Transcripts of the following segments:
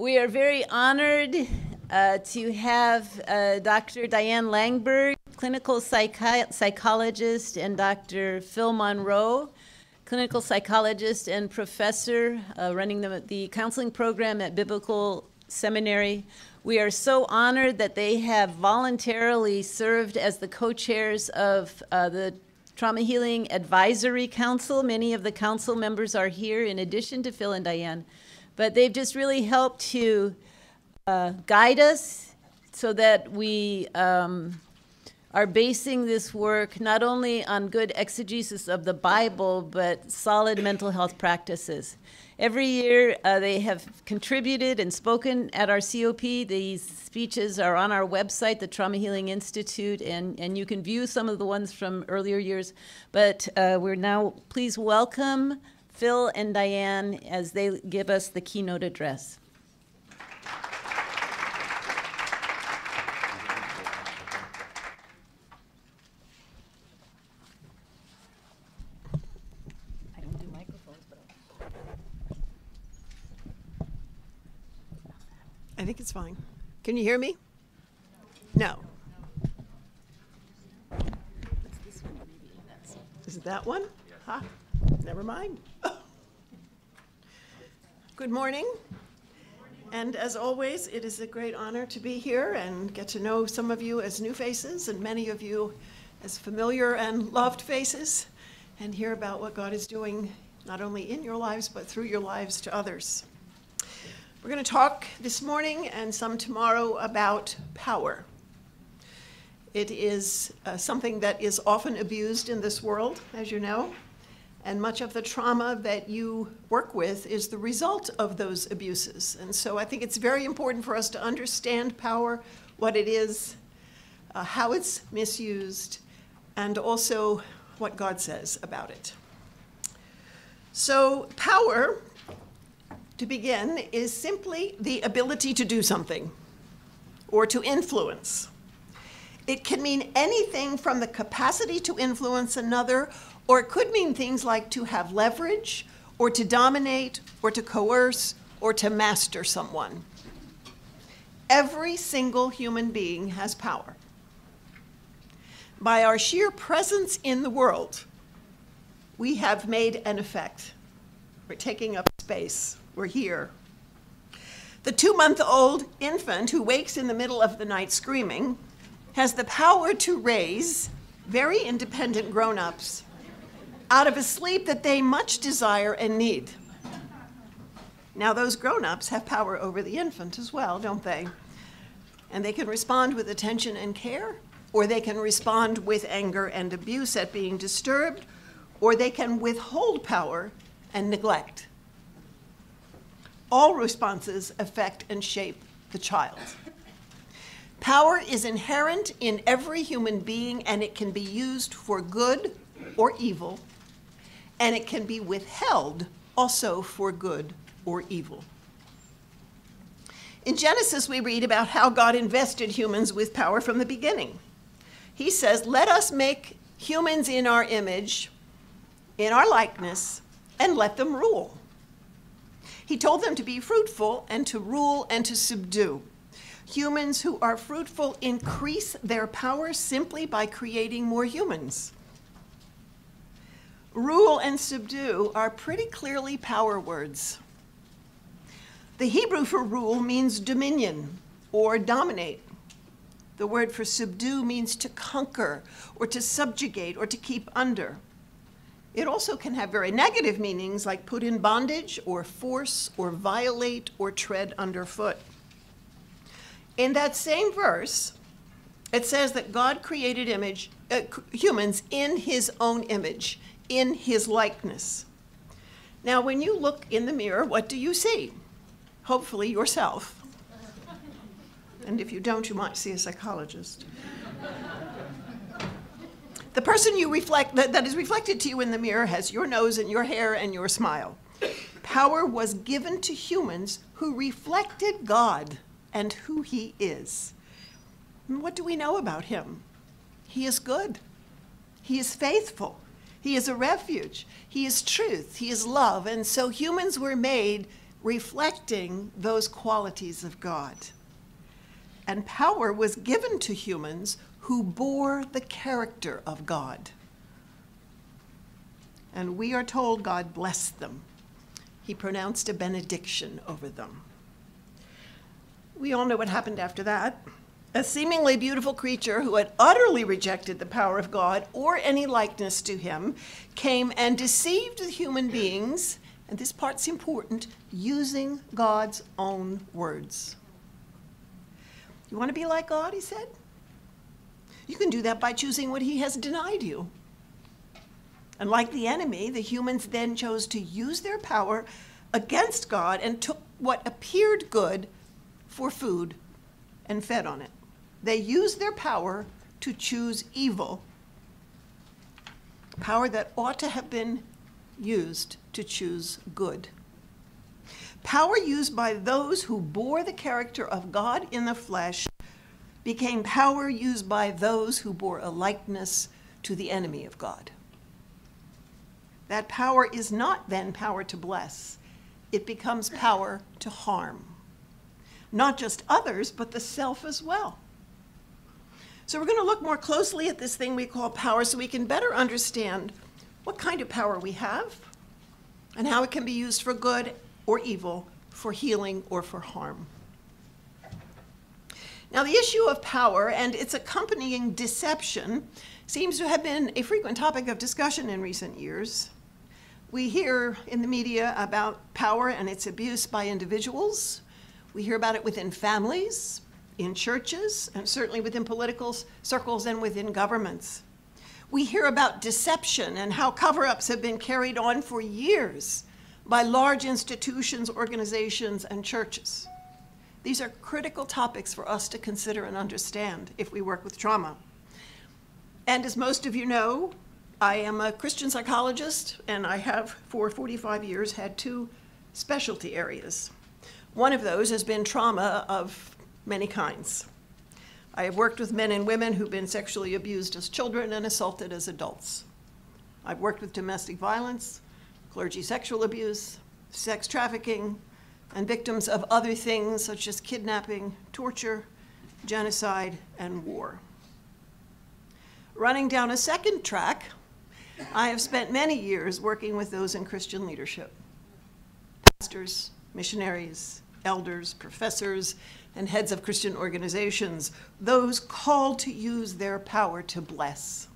We are very honored uh, to have uh, Dr. Diane Langberg, clinical psychi- psychologist, and Dr. Phil Monroe, clinical psychologist and professor uh, running the, the counseling program at Biblical Seminary. We are so honored that they have voluntarily served as the co chairs of uh, the Trauma Healing Advisory Council. Many of the council members are here, in addition to Phil and Diane. But they've just really helped to uh, guide us so that we um, are basing this work not only on good exegesis of the Bible, but solid mental health practices. Every year, uh, they have contributed and spoken at our COP. These speeches are on our website, the Trauma Healing Institute, and, and you can view some of the ones from earlier years. But uh, we're now, please welcome Phil and Diane as they give us the keynote address. I don't do microphones, but I'll have it. I think it's fine. Can you hear me? No. Is it that one? Ha, never mind. Good morning. And as always, it is a great honor to be here and get to know some of you as new faces and many of you as familiar and loved faces and hear about what God is doing not only in your lives but through your lives to others. We're going to talk this morning and some tomorrow about power. It is uh, something that is often abused in this world, as you know, and much of the trauma that you work with is the result of those abuses. And so I think it's very important for us to understand power, what it is, uh, how it's misused, and also what God says about it. So, power to begin, is simply the ability to do something or to influence. It can mean anything from the capacity to influence another, or it could mean things like to have leverage, or to dominate, or to coerce, or to master someone. Every single human being has power. By our sheer presence in the world, we have made an effect. We're taking up space we're here. The two month old infant who wakes in the middle of the night screaming has the power to raise very independent grown ups out of a sleep that they much desire and need. Now, those grown ups have power over the infant as well, don't they? And they can respond with attention and care, or they can respond with anger and abuse at being disturbed, or they can withhold power and neglect all responses affect and shape the child. Power is inherent in every human being and it can be used for good or evil, and it can be withheld also for good or evil. In Genesis, we read about how God invested humans with power from the beginning. He says, Let us make humans in our image, in our likeness, and let them rule. He told them to be fruitful and to rule and to subdue. Humans who are fruitful increase their power simply by creating more humans. Rule and subdue are pretty clearly power words. The Hebrew for rule means dominion or dominate. The word for subdue means to conquer or to subjugate or to keep under. It also can have very negative meanings like put in bondage or force or violate or tread underfoot. In that same verse, it says that God created image, uh, humans in his own image, in his likeness. Now, when you look in the mirror, what do you see? Hopefully, yourself. And if you don't, you might see a psychologist. The person you reflect that, that is reflected to you in the mirror has your nose and your hair and your smile. Power was given to humans who reflected God and who he is. And what do we know about him? He is good. He is faithful. He is a refuge. He is truth. He is love. And so humans were made reflecting those qualities of God. And power was given to humans who bore the character of God. And we are told God blessed them. He pronounced a benediction over them. We all know what happened after that. A seemingly beautiful creature who had utterly rejected the power of God or any likeness to him came and deceived the human beings, and this part's important, using God's own words. You want to be like God, he said? You can do that by choosing what he has denied you. And like the enemy, the humans then chose to use their power against God and took what appeared good for food and fed on it. They used their power to choose evil, power that ought to have been used to choose good. Power used by those who bore the character of God in the flesh became power used by those who bore a likeness to the enemy of God. That power is not then power to bless, it becomes power to harm. Not just others, but the self as well. So, we're going to look more closely at this thing we call power so we can better understand what kind of power we have and how it can be used for good or evil, for healing or for harm. Now, the issue of power and its accompanying deception seems to have been a frequent topic of discussion in recent years. We hear in the media about power and its abuse by individuals. We hear about it within families, in churches, and certainly within political circles and within governments. We hear about deception and how cover ups have been carried on for years by large institutions, organizations, and churches. These are critical topics for us to consider and understand if we work with trauma. And as most of you know, I am a Christian psychologist, and I have for 45 years had two specialty areas. One of those has been trauma of many kinds. I have worked with men and women who've been sexually abused as children and assaulted as adults. I've worked with domestic violence, clergy sexual abuse, sex trafficking, and victims of other things such as kidnapping, torture, genocide, and war. Running down a second track, I have spent many years working with those in Christian leadership pastors, missionaries, elders, professors, and heads of Christian organizations, those called to use their power to bless,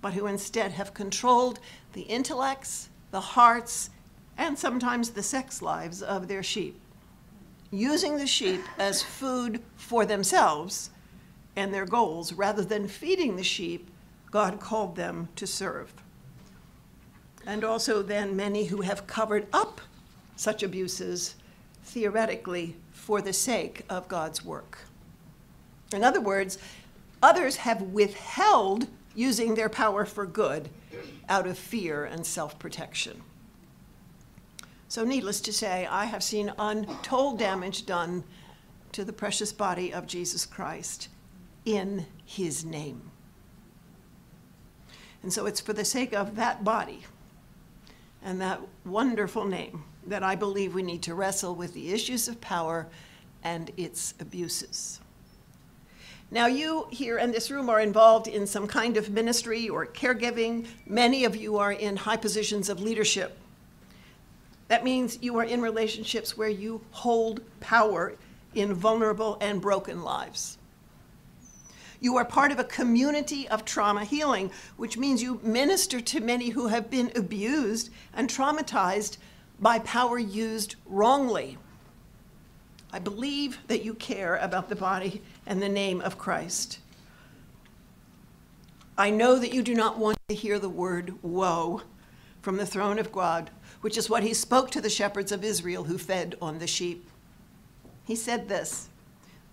but who instead have controlled the intellects, the hearts, and sometimes the sex lives of their sheep, using the sheep as food for themselves and their goals rather than feeding the sheep God called them to serve. And also, then, many who have covered up such abuses theoretically for the sake of God's work. In other words, others have withheld using their power for good out of fear and self protection. So, needless to say, I have seen untold damage done to the precious body of Jesus Christ in his name. And so, it's for the sake of that body and that wonderful name that I believe we need to wrestle with the issues of power and its abuses. Now, you here in this room are involved in some kind of ministry or caregiving. Many of you are in high positions of leadership. That means you are in relationships where you hold power in vulnerable and broken lives. You are part of a community of trauma healing, which means you minister to many who have been abused and traumatized by power used wrongly. I believe that you care about the body and the name of Christ. I know that you do not want to hear the word woe from the throne of God which is what he spoke to the shepherds of Israel who fed on the sheep. He said this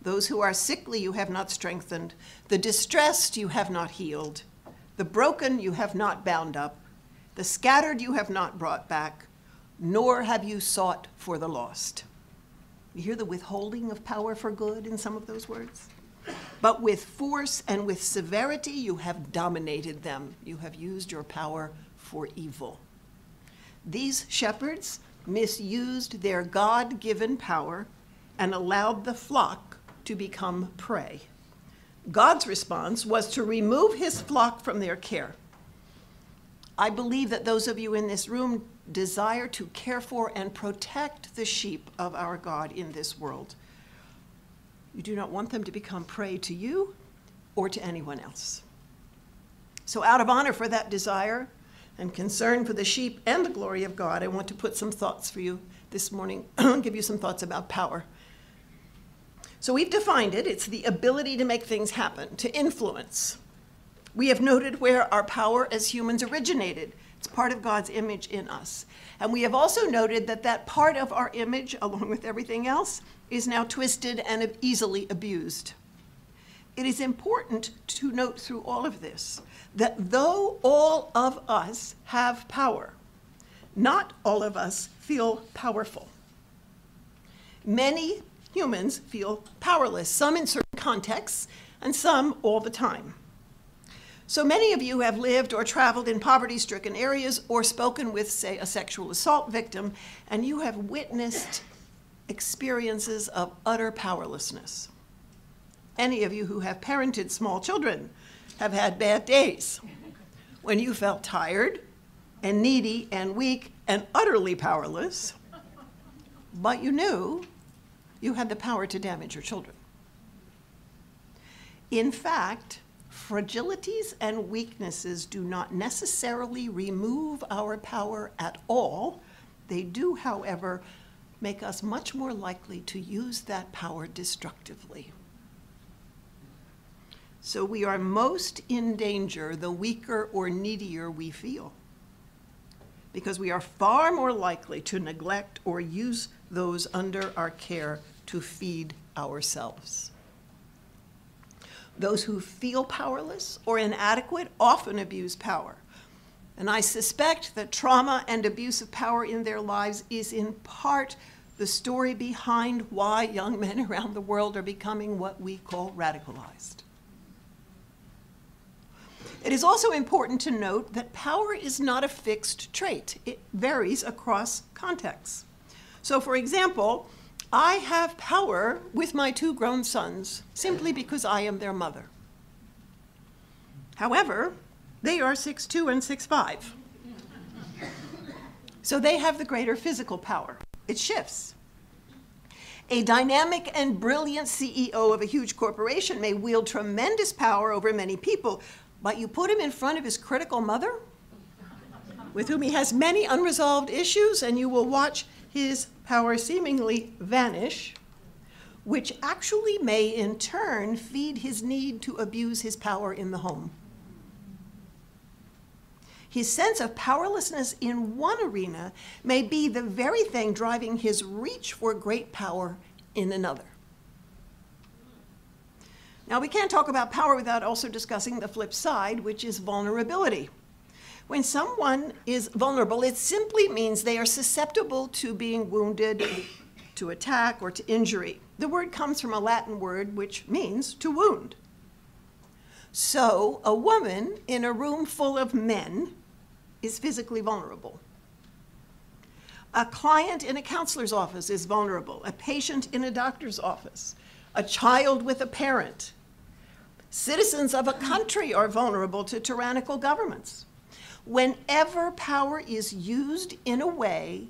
Those who are sickly you have not strengthened, the distressed you have not healed, the broken you have not bound up, the scattered you have not brought back, nor have you sought for the lost. You hear the withholding of power for good in some of those words? But with force and with severity you have dominated them. You have used your power for evil. These shepherds misused their God given power and allowed the flock to become prey. God's response was to remove his flock from their care. I believe that those of you in this room desire to care for and protect the sheep of our God in this world. You do not want them to become prey to you or to anyone else. So, out of honor for that desire and concern for the sheep and the glory of God, I want to put some thoughts for you this morning, give you some thoughts about power. So, we've defined it it's the ability to make things happen, to influence. We have noted where our power as humans originated. It's part of God's image in us. And we have also noted that that part of our image, along with everything else, is now twisted and easily abused. It is important to note through all of this that though all of us have power, not all of us feel powerful. Many humans feel powerless, some in certain contexts, and some all the time. So many of you have lived or traveled in poverty stricken areas or spoken with, say, a sexual assault victim, and you have witnessed experiences of utter powerlessness. Any of you who have parented small children have had bad days when you felt tired and needy and weak and utterly powerless, but you knew you had the power to damage your children. In fact, fragilities and weaknesses do not necessarily remove our power at all. They do, however, make us much more likely to use that power destructively. So we are most in danger the weaker or needier we feel, because we are far more likely to neglect or use those under our care to feed ourselves. Those who feel powerless or inadequate often abuse power. And I suspect that trauma and abuse of power in their lives is in part the story behind why young men around the world are becoming what we call radicalized. It is also important to note that power is not a fixed trait. It varies across contexts. So, for example, I have power with my two grown sons simply because I am their mother. However, they are 6'2 and 6'5. So they have the greater physical power. It shifts. A dynamic and brilliant CEO of a huge corporation may wield tremendous power over many people, but you put him in front of his critical mother, with whom he has many unresolved issues, and you will watch his power seemingly vanish, which actually may in turn feed his need to abuse his power in the home. His sense of powerlessness in one arena may be the very thing driving his reach for great power in another. Now, we can't talk about power without also discussing the flip side, which is vulnerability. When someone is vulnerable, it simply means they are susceptible to being wounded, to attack, or to injury. The word comes from a Latin word which means to wound. So, a woman in a room full of men is physically vulnerable. A client in a counselor's office is vulnerable, a patient in a doctor's office a child with a parent. Citizens of a country are vulnerable to tyrannical governments. Whenever power is used in a way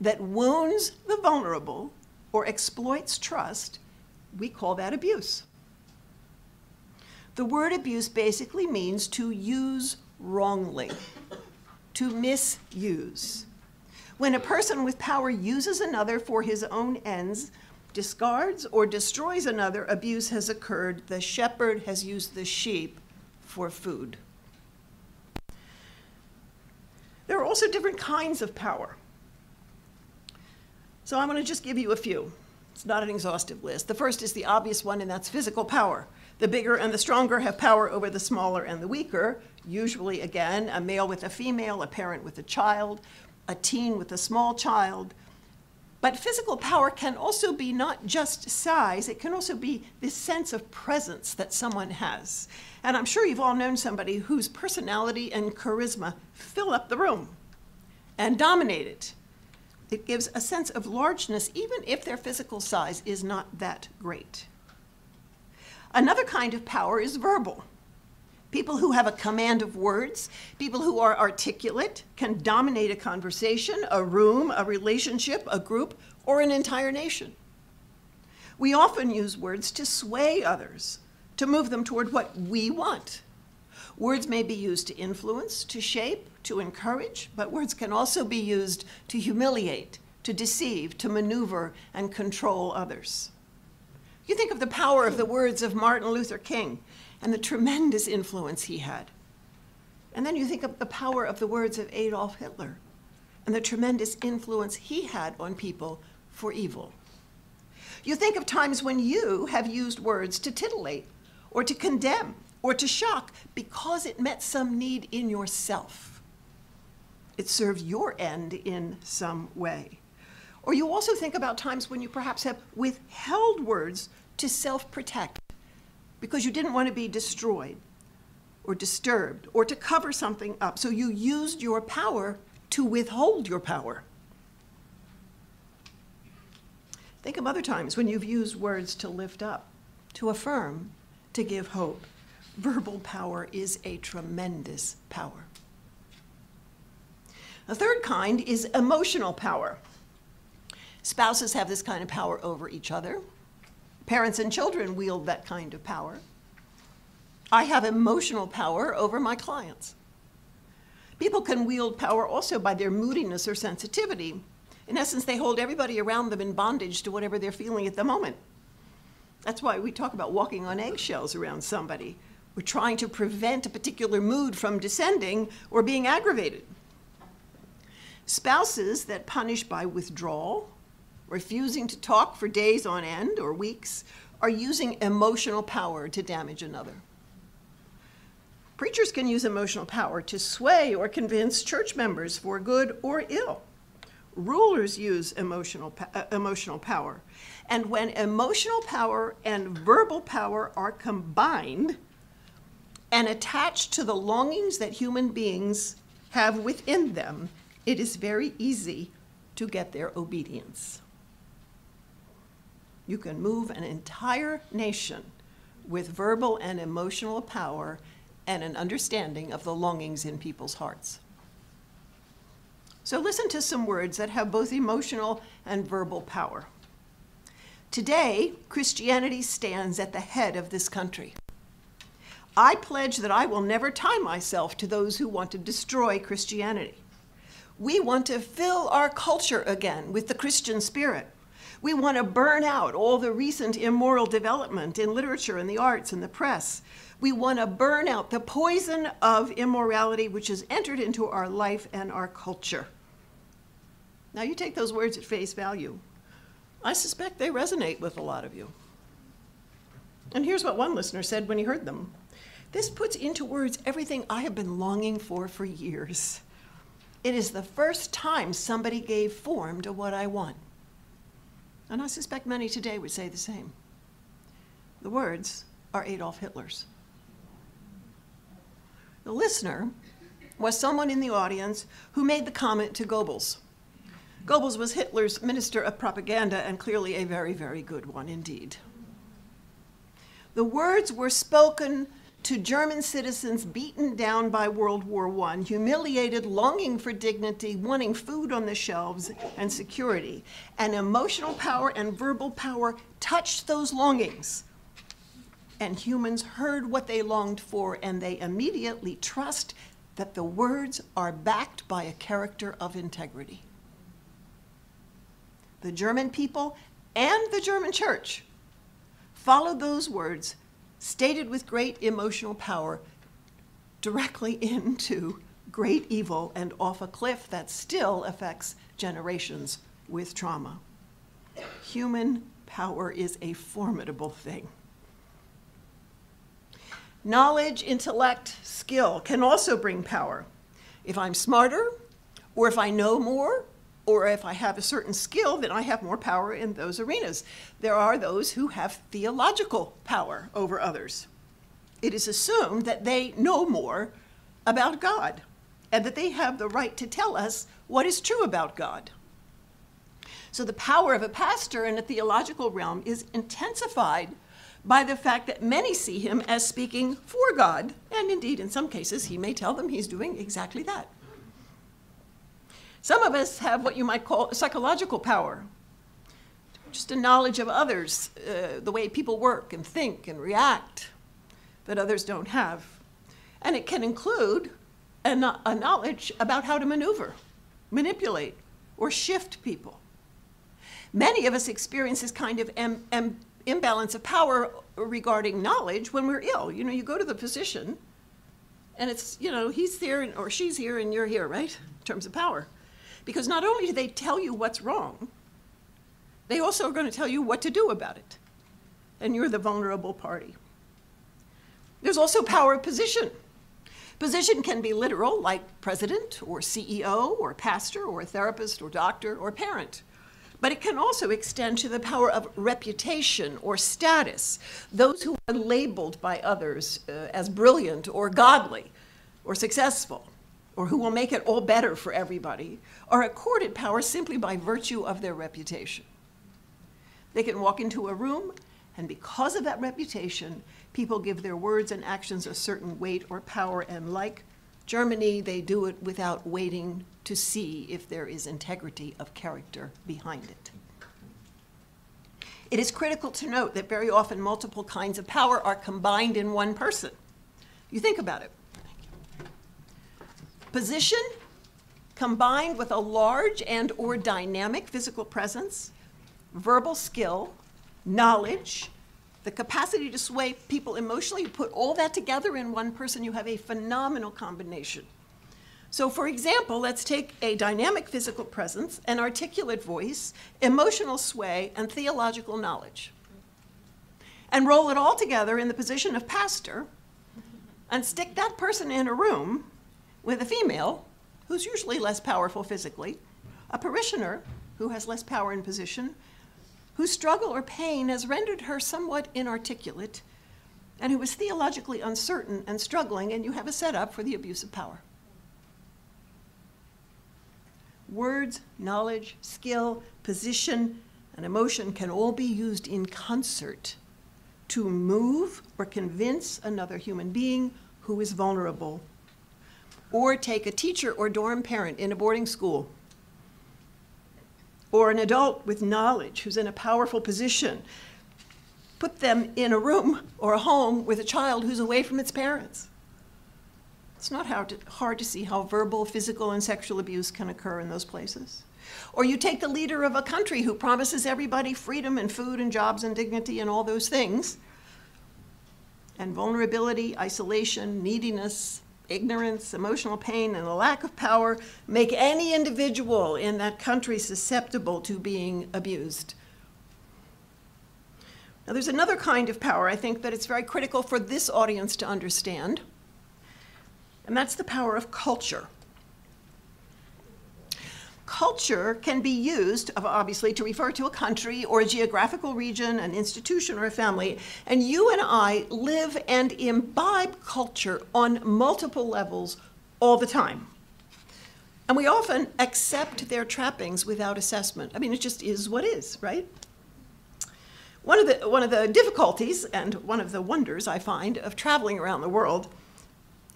that wounds the vulnerable or exploits trust, we call that abuse. The word abuse basically means to use wrongly, to misuse. When a person with power uses another for his own ends, discards or destroys another, abuse has occurred. The shepherd has used the sheep for food. There are also different kinds of power. So I'm going to just give you a few. It's not an exhaustive list. The first is the obvious one, and that's physical power. The bigger and the stronger have power over the smaller and the weaker. Usually, again, a male with a female, a parent with a child, a teen with a small child, but physical power can also be not just size, it can also be this sense of presence that someone has. And I'm sure you've all known somebody whose personality and charisma fill up the room and dominate it. It gives a sense of largeness, even if their physical size is not that great. Another kind of power is verbal. People who have a command of words, people who are articulate, can dominate a conversation, a room, a relationship, a group, or an entire nation. We often use words to sway others, to move them toward what we want. Words may be used to influence, to shape, to encourage, but words can also be used to humiliate, to deceive, to maneuver, and control others. You think of the power of the words of Martin Luther King and the tremendous influence he had. And then you think of the power of the words of Adolf Hitler and the tremendous influence he had on people for evil. You think of times when you have used words to titillate or to condemn or to shock because it met some need in yourself. It served your end in some way. Or you also think about times when you perhaps have withheld words to self protect because you didn't want to be destroyed or disturbed or to cover something up. So you used your power to withhold your power. Think of other times when you've used words to lift up, to affirm, to give hope. Verbal power is a tremendous power. The third kind is emotional power. Spouses have this kind of power over each other. Parents and children wield that kind of power. I have emotional power over my clients. People can wield power also by their moodiness or sensitivity. In essence, they hold everybody around them in bondage to whatever they're feeling at the moment. That's why we talk about walking on eggshells around somebody. We're trying to prevent a particular mood from descending or being aggravated. Spouses that punish by withdrawal refusing to talk for days on end or weeks, are using emotional power to damage another. Preachers can use emotional power to sway or convince church members for good or ill. Rulers use emotional, uh, emotional power. And when emotional power and verbal power are combined and attached to the longings that human beings have within them, it is very easy to get their obedience. You can move an entire nation with verbal and emotional power and an understanding of the longings in people's hearts. So listen to some words that have both emotional and verbal power. Today, Christianity stands at the head of this country. I pledge that I will never tie myself to those who want to destroy Christianity. We want to fill our culture again with the Christian spirit. We want to burn out all the recent immoral development in literature and the arts and the press. We want to burn out the poison of immorality which has entered into our life and our culture. Now, you take those words at face value. I suspect they resonate with a lot of you. And here's what one listener said when he heard them This puts into words everything I have been longing for for years. It is the first time somebody gave form to what I want. And I suspect many today would say the same. The words are Adolf Hitler's. The listener was someone in the audience who made the comment to Goebbels. Goebbels was Hitler's minister of propaganda and clearly a very, very good one indeed. The words were spoken to German citizens beaten down by World War I, humiliated, longing for dignity, wanting food on the shelves and security. And emotional power and verbal power touched those longings. And humans heard what they longed for, and they immediately trust that the words are backed by a character of integrity. The German people and the German church followed those words stated with great emotional power, directly into great evil and off a cliff that still affects generations with trauma. Human power is a formidable thing. Knowledge, intellect, skill can also bring power. If I'm smarter, or if I know more, or if I have a certain skill, then I have more power in those arenas. There are those who have theological power over others. It is assumed that they know more about God and that they have the right to tell us what is true about God. So the power of a pastor in a theological realm is intensified by the fact that many see him as speaking for God, and indeed, in some cases, he may tell them he's doing exactly that. Some of us have what you might call psychological power, just a knowledge of others, uh, the way people work and think and react that others don't have. And it can include a, a knowledge about how to maneuver, manipulate, or shift people. Many of us experience this kind of imbalance of power regarding knowledge when we're ill. You know, you go to the physician, and it's, you know, he's there or she's here and you're here, right? In terms of power. Because not only do they tell you what's wrong, they also are going to tell you what to do about it. And you're the vulnerable party. There's also power of position. Position can be literal, like president or CEO or pastor or therapist or doctor or parent. But it can also extend to the power of reputation or status. Those who are labeled by others uh, as brilliant or godly or successful or who will make it all better for everybody are accorded power simply by virtue of their reputation. They can walk into a room, and because of that reputation, people give their words and actions a certain weight or power, and like Germany, they do it without waiting to see if there is integrity of character behind it. It is critical to note that very often multiple kinds of power are combined in one person. You think about it. Position combined with a large and or dynamic physical presence, verbal skill, knowledge, the capacity to sway people emotionally, you put all that together in one person, you have a phenomenal combination. So, for example, let's take a dynamic physical presence, an articulate voice, emotional sway, and theological knowledge, and roll it all together in the position of pastor, and stick that person in a room with a female who's usually less powerful physically, a parishioner who has less power in position, whose struggle or pain has rendered her somewhat inarticulate, and who is theologically uncertain and struggling, and you have a setup for the abuse of power. Words, knowledge, skill, position, and emotion can all be used in concert to move or convince another human being who is vulnerable. Or take a teacher or dorm parent in a boarding school, or an adult with knowledge who's in a powerful position. Put them in a room or a home with a child who's away from its parents. It's not hard to, hard to see how verbal, physical, and sexual abuse can occur in those places. Or you take the leader of a country who promises everybody freedom and food and jobs and dignity and all those things, and vulnerability, isolation, neediness, ignorance, emotional pain, and a lack of power make any individual in that country susceptible to being abused. Now, there's another kind of power I think that it's very critical for this audience to understand and that's the power of culture. Culture can be used, obviously, to refer to a country or a geographical region, an institution, or a family. And you and I live and imbibe culture on multiple levels all the time. And we often accept their trappings without assessment. I mean, it just is what is, right? One of the, one of the difficulties and one of the wonders I find of traveling around the world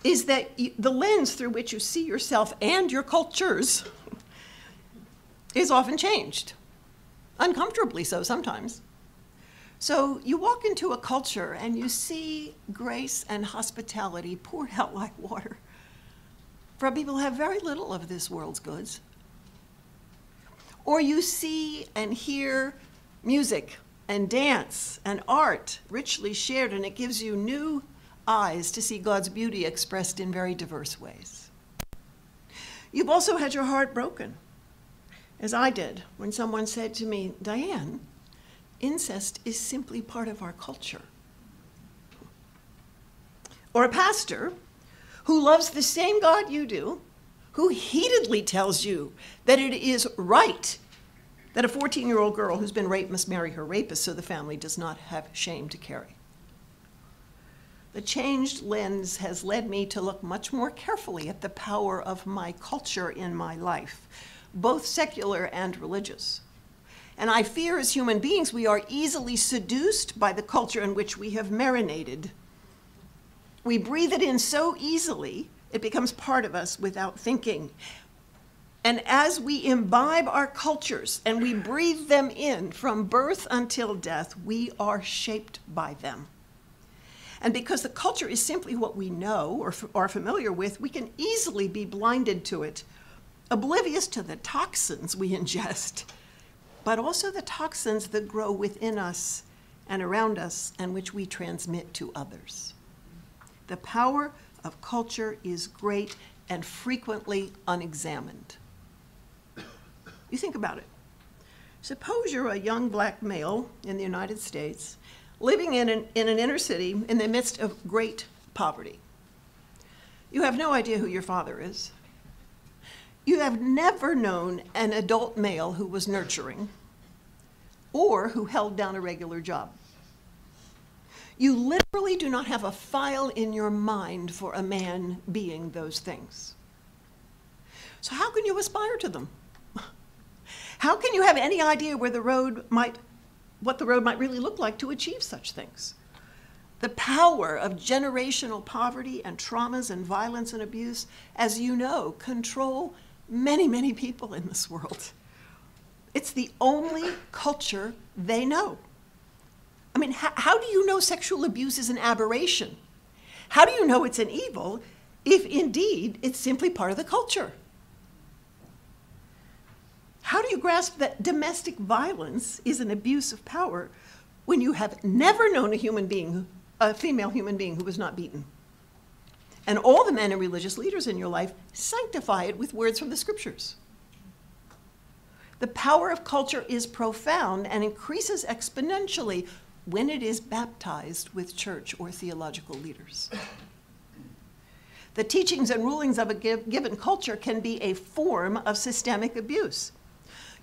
is that the lens through which you see yourself and your cultures is often changed, uncomfortably so sometimes. So you walk into a culture and you see grace and hospitality poured out like water from people who have very little of this world's goods. Or you see and hear music and dance and art richly shared, and it gives you new eyes to see God's beauty expressed in very diverse ways. You've also had your heart broken, as I did when someone said to me, Diane, incest is simply part of our culture. Or a pastor who loves the same God you do, who heatedly tells you that it is right that a 14 year old girl who's been raped must marry her rapist so the family does not have shame to carry. The changed lens has led me to look much more carefully at the power of my culture in my life, both secular and religious. And I fear as human beings, we are easily seduced by the culture in which we have marinated. We breathe it in so easily, it becomes part of us without thinking. And as we imbibe our cultures and we breathe them in from birth until death, we are shaped by them. And because the culture is simply what we know or are familiar with, we can easily be blinded to it, oblivious to the toxins we ingest, but also the toxins that grow within us and around us and which we transmit to others. The power of culture is great and frequently unexamined. You think about it. Suppose you're a young black male in the United States living in an, in an inner city in the midst of great poverty. You have no idea who your father is. You have never known an adult male who was nurturing or who held down a regular job. You literally do not have a file in your mind for a man being those things. So, how can you aspire to them? How can you have any idea where the road might, what the road might really look like to achieve such things? The power of generational poverty and traumas and violence and abuse, as you know, control many, many people in this world. It's the only culture they know. I mean, how, how, do you know sexual abuse is an aberration? How do you know it's an evil if indeed it's simply part of the culture? How do you grasp that domestic violence is an abuse of power when you have never known a human being, a female human being, who was not beaten? And all the men and religious leaders in your life sanctify it with words from the scriptures. The power of culture is profound and increases exponentially when it is baptized with church or theological leaders. The teachings and rulings of a given culture can be a form of systemic abuse.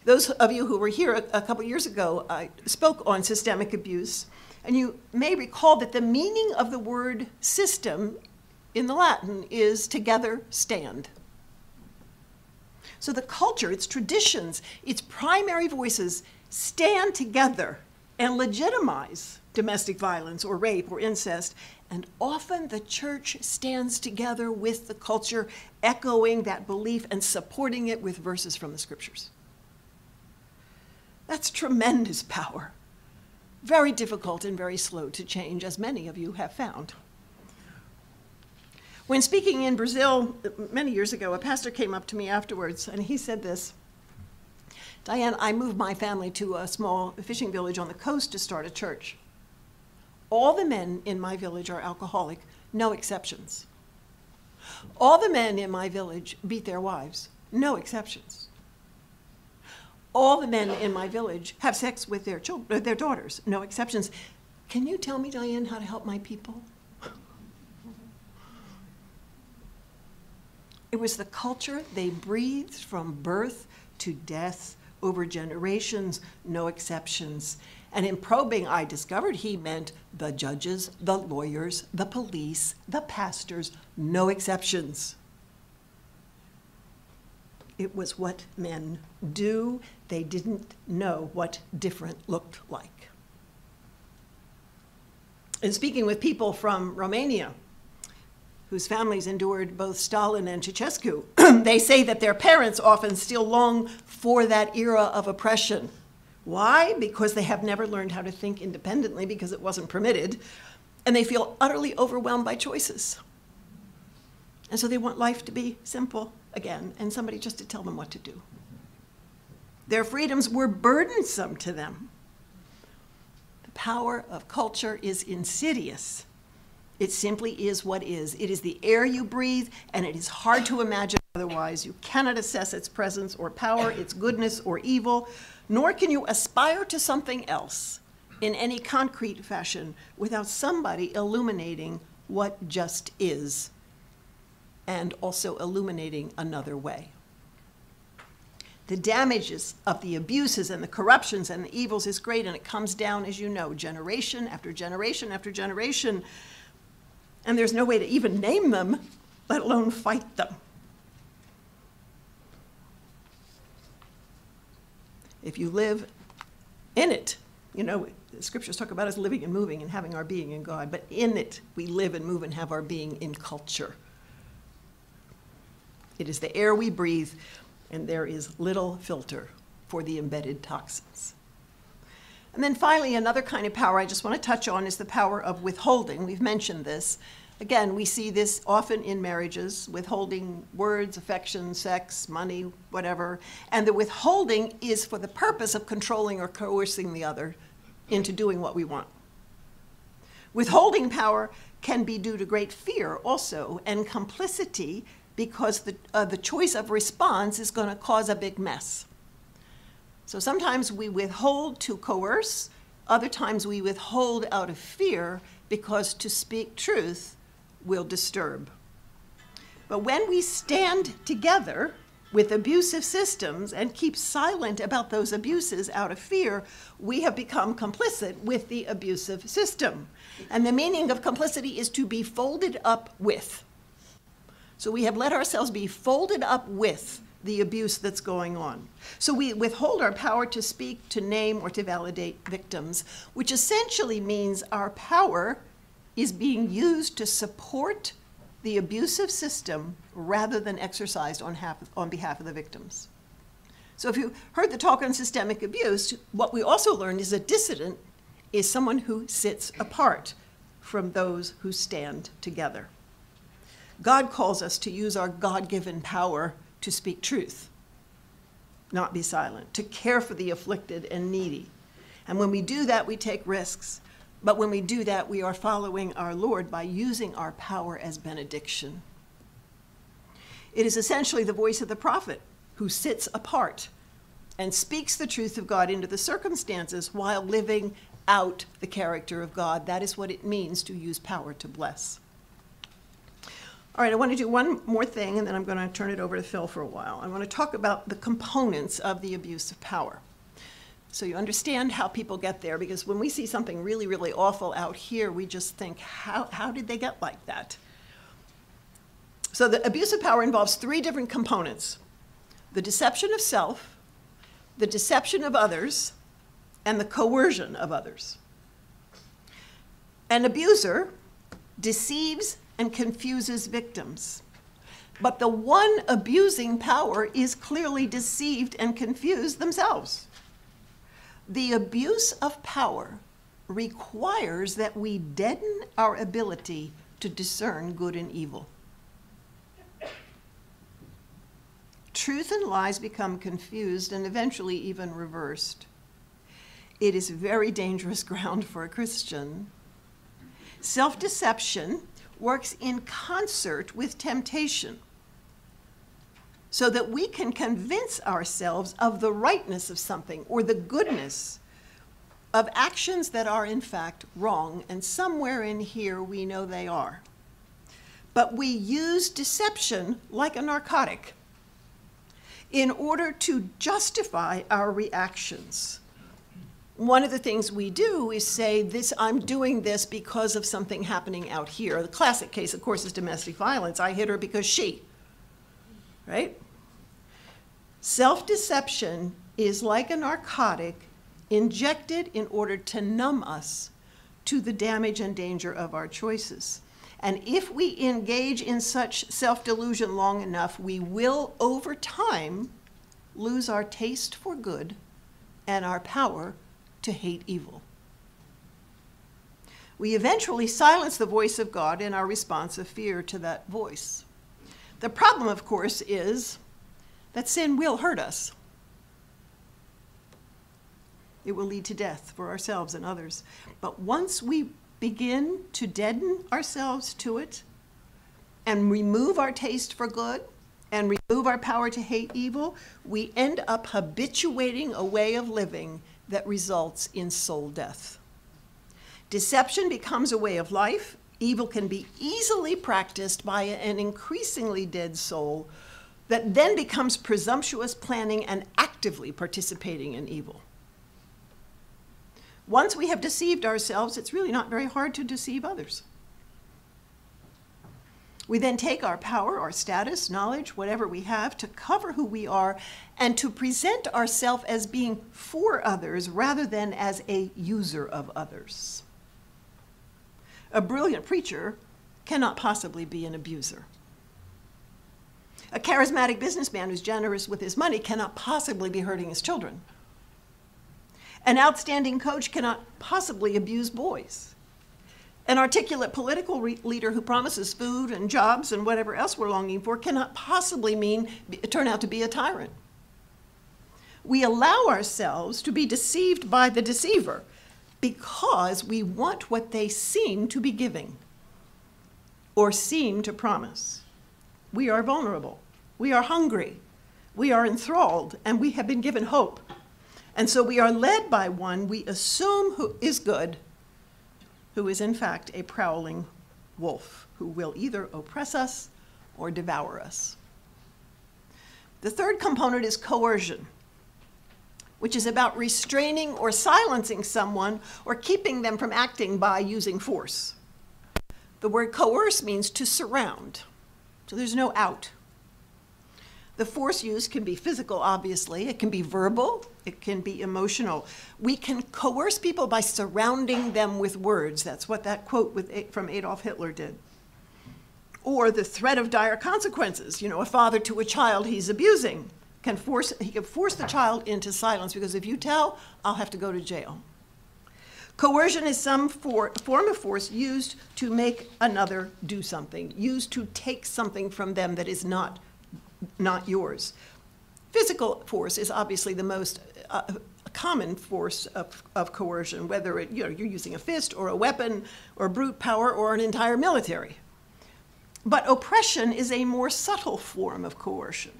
Those of you who were here a, a couple years ago, I spoke on systemic abuse, and you may recall that the meaning of the word system in the Latin is together stand. So the culture, its traditions, its primary voices stand together and legitimize domestic violence or rape or incest. And often the church stands together with the culture, echoing that belief and supporting it with verses from the scriptures. That's tremendous power. Very difficult and very slow to change, as many of you have found. When speaking in Brazil many years ago, a pastor came up to me afterwards and he said this Diane, I moved my family to a small fishing village on the coast to start a church. All the men in my village are alcoholic, no exceptions. All the men in my village beat their wives, no exceptions all the men in my village have sex with their children, their daughters, no exceptions. Can you tell me, Diane, how to help my people? It was the culture they breathed from birth to death over generations, no exceptions. And in probing, I discovered he meant the judges, the lawyers, the police, the pastors, no exceptions. It was what men do. They didn't know what different looked like. In speaking with people from Romania, whose families endured both Stalin and Ceausescu, they say that their parents often still long for that era of oppression. Why? Because they have never learned how to think independently because it wasn't permitted, and they feel utterly overwhelmed by choices. And so they want life to be simple again and somebody just to tell them what to do. Their freedoms were burdensome to them. The power of culture is insidious. It simply is what is. It is the air you breathe, and it is hard to imagine otherwise. You cannot assess its presence or power, its goodness or evil, nor can you aspire to something else in any concrete fashion without somebody illuminating what just is and also illuminating another way. The damages of the abuses and the corruptions and the evils is great, and it comes down, as you know, generation after generation after generation, and there's no way to even name them, let alone fight them. If you live in it. You know, the scriptures talk about us living and moving and having our being in God, but in it we live and move and have our being in culture. It is the air we breathe, and there is little filter for the embedded toxins. And then finally, another kind of power I just want to touch on is the power of withholding. We've mentioned this. Again, we see this often in marriages, withholding words, affection, sex, money, whatever. And the withholding is for the purpose of controlling or coercing the other into doing what we want. Withholding power can be due to great fear also and complicity because the, uh, the choice of response is going to cause a big mess. So sometimes we withhold to coerce, other times we withhold out of fear because to speak truth will disturb. But when we stand together with abusive systems and keep silent about those abuses out of fear, we have become complicit with the abusive system. And the meaning of complicity is to be folded up with. So we have let ourselves be folded up with the abuse that's going on. So we withhold our power to speak, to name, or to validate victims, which essentially means our power is being used to support the abusive system rather than exercised on, half, on behalf of the victims. So if you heard the talk on systemic abuse, what we also learned is a dissident is someone who sits apart from those who stand together. God calls us to use our God given power to speak truth, not be silent, to care for the afflicted and needy. And when we do that, we take risks. But when we do that, we are following our Lord by using our power as benediction. It is essentially the voice of the prophet who sits apart and speaks the truth of God into the circumstances while living out the character of God. That is what it means to use power to bless. All right, I want to do one more thing, and then I'm going to turn it over to Phil for a while. I want to talk about the components of the abuse of power. So you understand how people get there, because when we see something really, really awful out here, we just think, how, how did they get like that? So the abuse of power involves three different components the deception of self, the deception of others, and the coercion of others. An abuser deceives and confuses victims. But the one abusing power is clearly deceived and confused themselves. The abuse of power requires that we deaden our ability to discern good and evil. Truth and lies become confused and eventually even reversed. It is very dangerous ground for a Christian. Self deception works in concert with temptation so that we can convince ourselves of the rightness of something or the goodness of actions that are in fact wrong, and somewhere in here we know they are. But we use deception like a narcotic in order to justify our reactions. One of the things we do is say, this, I'm doing this because of something happening out here. The classic case, of course, is domestic violence. I hit her because she right? Self deception is like a narcotic injected in order to numb us to the damage and danger of our choices. And if we engage in such self delusion long enough, we will, over time, lose our taste for good and our power to hate evil. We eventually silence the voice of God in our response of fear to that voice. The problem, of course, is that sin will hurt us. It will lead to death for ourselves and others. But once we begin to deaden ourselves to it and remove our taste for good and remove our power to hate evil, we end up habituating a way of living that results in soul death. Deception becomes a way of life, evil can be easily practiced by an increasingly dead soul that then becomes presumptuous planning and actively participating in evil. Once we have deceived ourselves, it's really not very hard to deceive others. We then take our power, our status, knowledge, whatever we have, to cover who we are and to present ourselves as being for others rather than as a user of others. A brilliant preacher cannot possibly be an abuser. A charismatic businessman who's generous with his money cannot possibly be hurting his children. An outstanding coach cannot possibly abuse boys. An articulate political leader who promises food and jobs and whatever else we're longing for cannot possibly mean turn out to be a tyrant. We allow ourselves to be deceived by the deceiver because we want what they seem to be giving or seem to promise. We are vulnerable. We are hungry. We are enthralled, and we have been given hope. And so we are led by one we assume who is good, who is in fact a prowling wolf who will either oppress us or devour us. The third component is coercion, which is about restraining or silencing someone or keeping them from acting by using force. The word coerce means to surround, so there's no out. The force used can be physical, obviously, it can be verbal, it can be emotional. We can coerce people by surrounding them with words. That's what that quote with, from Adolf Hitler did. Or the threat of dire consequences. You know, a father to a child he's abusing can force, he can force the child into silence because if you tell, I'll have to go to jail. Coercion is some for, form of force used to make another do something, used to take something from them that is not not yours. Physical force is obviously the most uh, common force of, of coercion, whether it, you know, you're using a fist or a weapon or brute power or an entire military. But oppression is a more subtle form of coercion.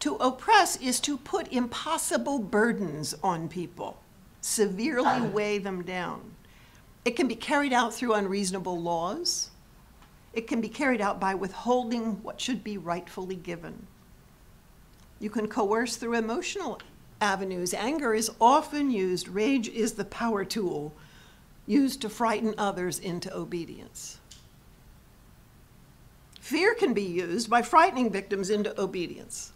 To oppress is to put impossible burdens on people, severely weigh them down. It can be carried out through unreasonable laws. It can be carried out by withholding what should be rightfully given. You can coerce through emotional avenues. Anger is often used, rage is the power tool used to frighten others into obedience. Fear can be used by frightening victims into obedience.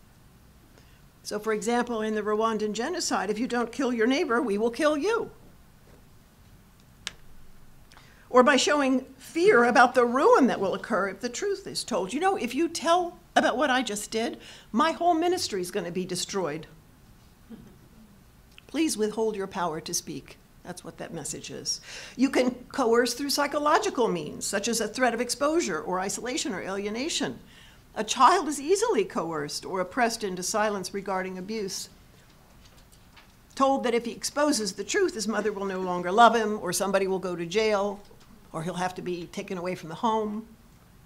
So, for example, in the Rwandan genocide, if you don't kill your neighbor, we will kill you or by showing fear about the ruin that will occur if the truth is told. You know, if you tell about what I just did, my whole ministry is going to be destroyed. Please withhold your power to speak. That's what that message is. You can coerce through psychological means, such as a threat of exposure or isolation or alienation. A child is easily coerced or oppressed into silence regarding abuse. Told that if he exposes the truth, his mother will no longer love him, or somebody will go to jail, or he'll have to be taken away from the home,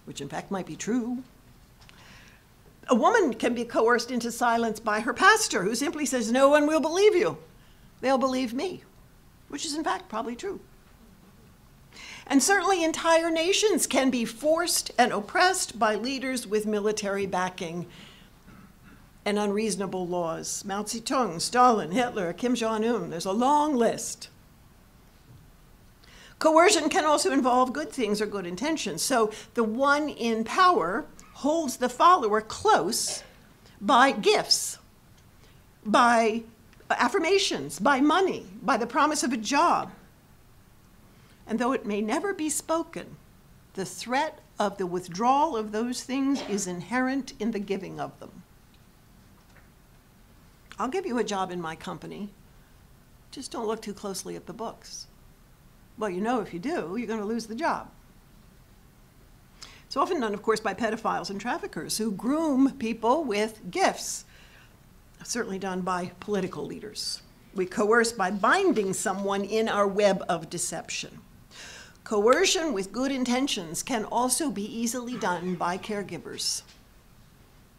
which in fact might be true. A woman can be coerced into silence by her pastor, who simply says, No one will believe you. They'll believe me, which is in fact probably true. And certainly, entire nations can be forced and oppressed by leaders with military backing and unreasonable laws. Mao Zedong, Stalin, Hitler, Kim Jong un, there's a long list. Coercion can also involve good things or good intentions. So the one in power holds the follower close by gifts, by affirmations, by money, by the promise of a job. And though it may never be spoken, the threat of the withdrawal of those things is inherent in the giving of them. I'll give you a job in my company. Just don't look too closely at the books. Well, you know if you do, you're going to lose the job. It's often done, of course, by pedophiles and traffickers who groom people with gifts, certainly done by political leaders. We coerce by binding someone in our web of deception. Coercion with good intentions can also be easily done by caregivers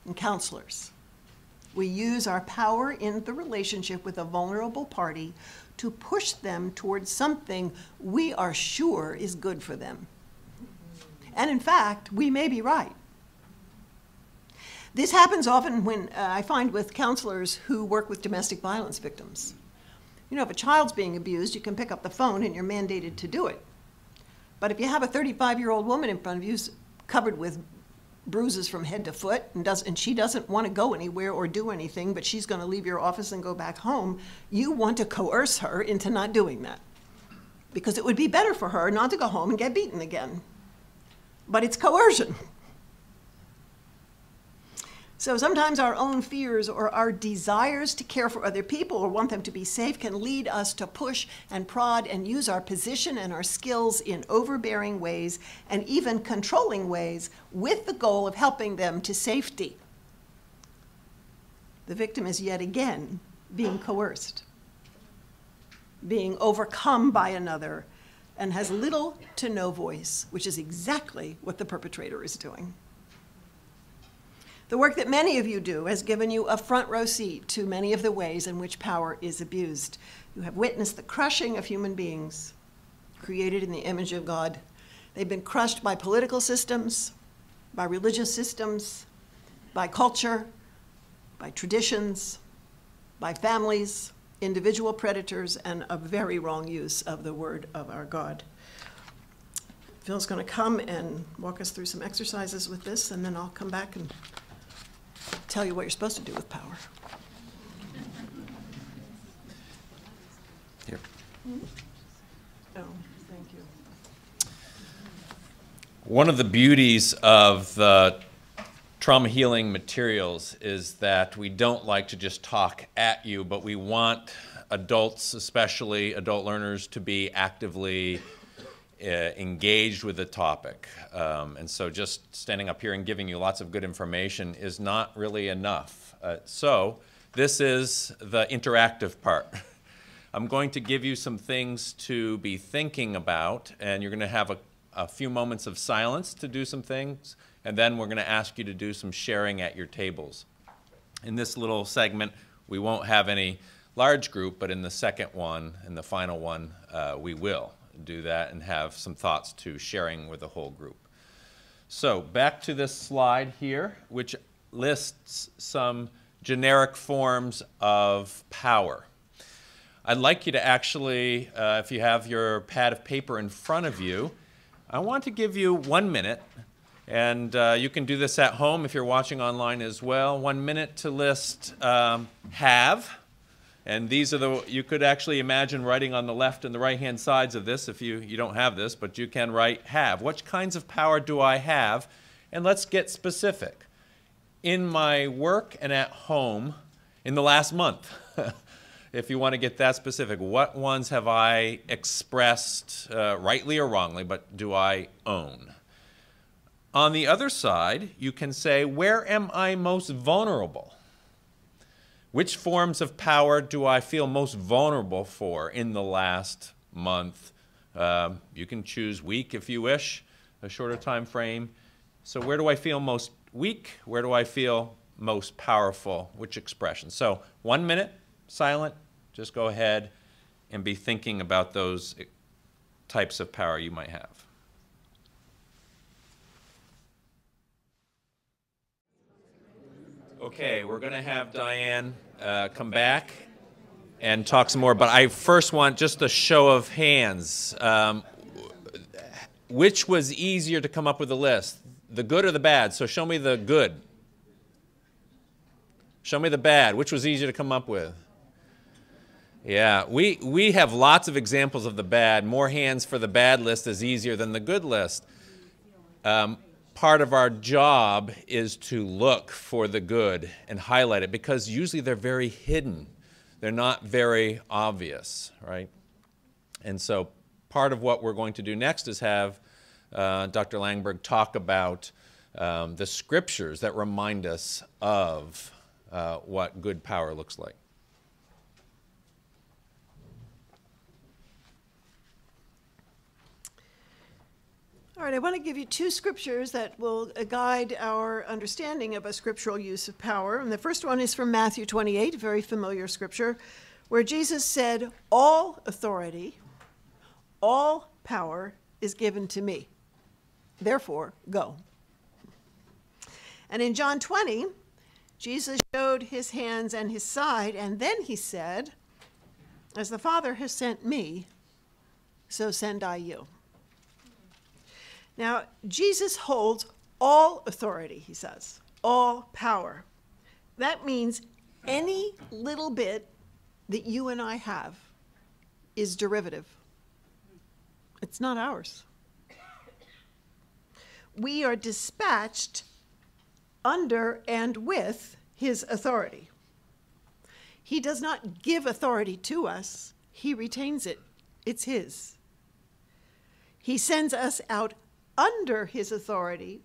and counselors. We use our power in the relationship with a vulnerable party to push them towards something we are sure is good for them. And in fact, we may be right. This happens often when uh, I find with counselors who work with domestic violence victims. You know, if a child's being abused, you can pick up the phone and you're mandated to do it. But if you have a 35 year old woman in front of you covered with bruises from head to foot and does and she doesn't want to go anywhere or do anything but she's going to leave your office and go back home you want to coerce her into not doing that. Because it would be better for her not to go home and get beaten again. But it's coercion so sometimes our own fears or our desires to care for other people or want them to be safe can lead us to push and prod and use our position and our skills in overbearing ways and even controlling ways with the goal of helping them to safety. The victim is yet again being coerced, being overcome by another, and has little to no voice, which is exactly what the perpetrator is doing. The work that many of you do has given you a front row seat to many of the ways in which power is abused. You have witnessed the crushing of human beings created in the image of God. They've been crushed by political systems, by religious systems, by culture, by traditions, by families, individual predators, and a very wrong use of the word of our God. Phil's going to come and walk us through some exercises with this, and then I'll come back and tell you what you're supposed to do with power. Here. Oh, thank you. One of the beauties of the trauma healing materials is that we don't like to just talk at you, but we want adults, especially adult learners, to be actively engaged with the topic. Um, and so just standing up here and giving you lots of good information is not really enough. Uh, so this is the interactive part. I'm going to give you some things to be thinking about, and you're going to have a, a few moments of silence to do some things, and then we're going to ask you to do some sharing at your tables. In this little segment, we won't have any large group, but in the second one and the final one, uh, we will do that and have some thoughts to sharing with the whole group. So back to this slide here, which lists some generic forms of power. I'd like you to actually, uh, if you have your pad of paper in front of you, I want to give you one minute, and uh, you can do this at home if you're watching online as well. One minute to list um, have, and these are the, you could actually imagine writing on the left and the right hand sides of this if you, you don't have this, but you can write have. What kinds of power do I have? And let's get specific. In my work and at home in the last month, if you want to get that specific, what ones have I expressed uh, rightly or wrongly, but do I own? On the other side, you can say, where am I most vulnerable? Which forms of power do I feel most vulnerable for in the last month? Um, you can choose week if you wish, a shorter time frame. So where do I feel most weak? Where do I feel most powerful? Which expression? So one minute, silent, just go ahead and be thinking about those types of power you might have. Okay, we're going to have Diane uh, come back and talk some more, but I first want just a show of hands. Um, which was easier to come up with a list, the good or the bad? So show me the good. Show me the bad. Which was easier to come up with? Yeah, we, we have lots of examples of the bad. More hands for the bad list is easier than the good list. Um, part of our job is to look for the good and highlight it because usually they're very hidden. They're not very obvious, right? And so part of what we're going to do next is have uh, Dr. Langberg talk about um, the scriptures that remind us of uh, what good power looks like. All right, I want to give you two scriptures that will uh, guide our understanding of a scriptural use of power. And the first one is from Matthew 28, a very familiar scripture, where Jesus said, All authority, all power is given to me. Therefore, go. And in John 20, Jesus showed his hands and his side, and then he said, As the Father has sent me, so send I you. Now, Jesus holds all authority, he says, all power. That means any little bit that you and I have is derivative. It's not ours. We are dispatched under and with his authority. He does not give authority to us, he retains it. It's his. He sends us out under his authority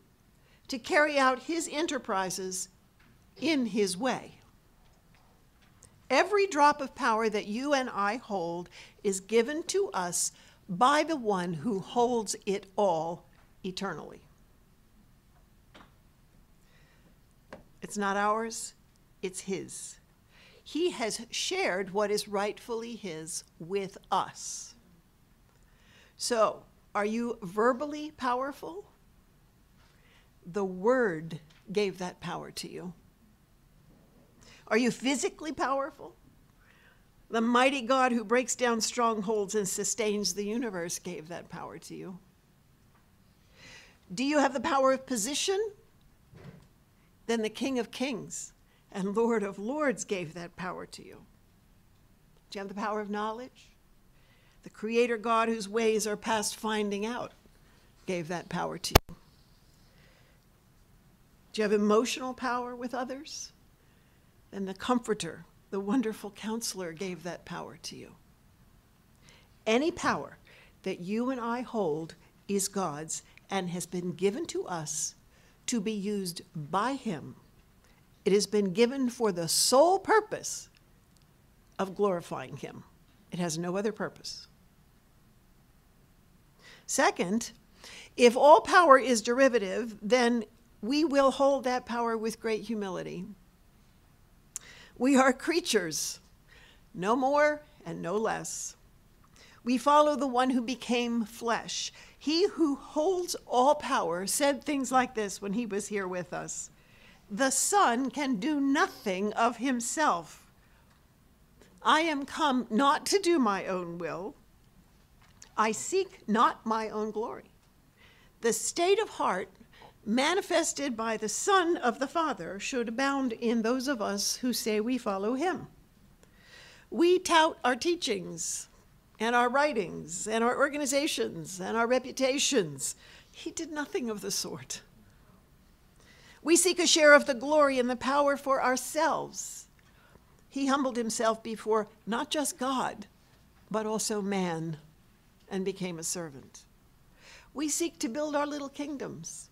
to carry out his enterprises in his way. Every drop of power that you and I hold is given to us by the one who holds it all eternally. It's not ours, it's his. He has shared what is rightfully his with us. So, are you verbally powerful? The Word gave that power to you. Are you physically powerful? The mighty God who breaks down strongholds and sustains the universe gave that power to you. Do you have the power of position? Then the King of Kings and Lord of Lords gave that power to you. Do you have the power of knowledge? The Creator God, whose ways are past finding out, gave that power to you. Do you have emotional power with others? Then the Comforter, the wonderful counselor, gave that power to you. Any power that you and I hold is God's and has been given to us to be used by Him. It has been given for the sole purpose of glorifying Him. It has no other purpose. Second, if all power is derivative, then we will hold that power with great humility. We are creatures, no more and no less. We follow the one who became flesh. He who holds all power said things like this when he was here with us The Son can do nothing of himself. I am come not to do my own will. I seek not my own glory. The state of heart manifested by the Son of the Father should abound in those of us who say we follow him. We tout our teachings and our writings and our organizations and our reputations. He did nothing of the sort. We seek a share of the glory and the power for ourselves. He humbled himself before not just God, but also man, and became a servant. We seek to build our little kingdoms.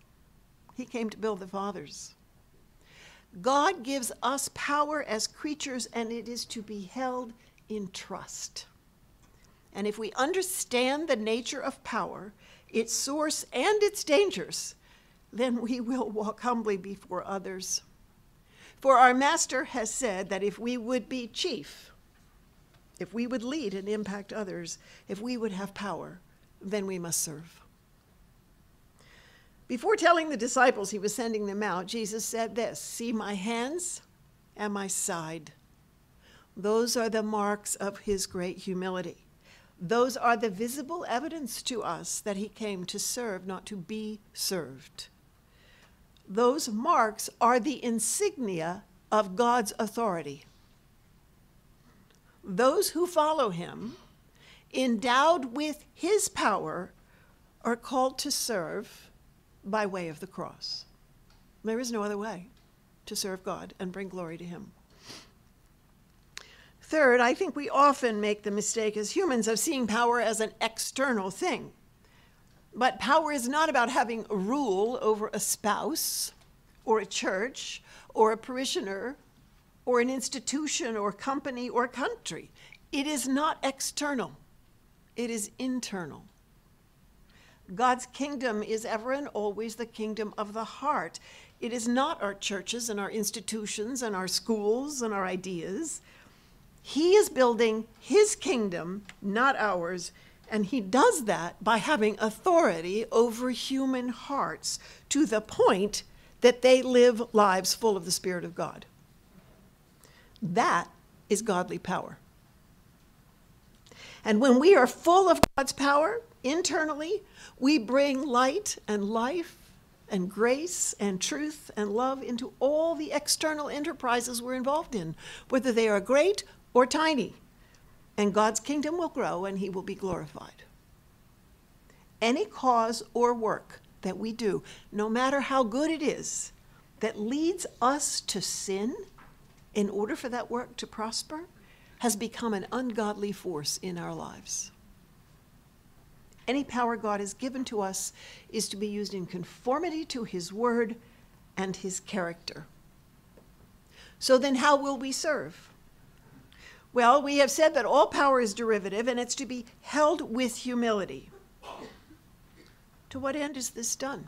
He came to build the Father's. God gives us power as creatures, and it is to be held in trust. And if we understand the nature of power, its source, and its dangers, then we will walk humbly before others. For our Master has said that if we would be chief, if we would lead and impact others, if we would have power, then we must serve. Before telling the disciples he was sending them out, Jesus said this See my hands and my side. Those are the marks of his great humility. Those are the visible evidence to us that he came to serve, not to be served. Those marks are the insignia of God's authority. Those who follow him, endowed with his power, are called to serve by way of the cross. There is no other way to serve God and bring glory to him. Third, I think we often make the mistake as humans of seeing power as an external thing. But power is not about having rule over a spouse or a church or a parishioner or an institution or company or country. It is not external, it is internal. God's kingdom is ever and always the kingdom of the heart. It is not our churches and our institutions and our schools and our ideas. He is building his kingdom, not ours, and he does that by having authority over human hearts to the point that they live lives full of the Spirit of God. That is godly power. And when we are full of God's power internally, we bring light and life and grace and truth and love into all the external enterprises we're involved in, whether they are great or tiny. And God's kingdom will grow and he will be glorified. Any cause or work that we do, no matter how good it is, that leads us to sin in order for that work to prosper has become an ungodly force in our lives. Any power God has given to us is to be used in conformity to his word and his character. So then, how will we serve? Well, we have said that all power is derivative and it's to be held with humility. To what end is this done?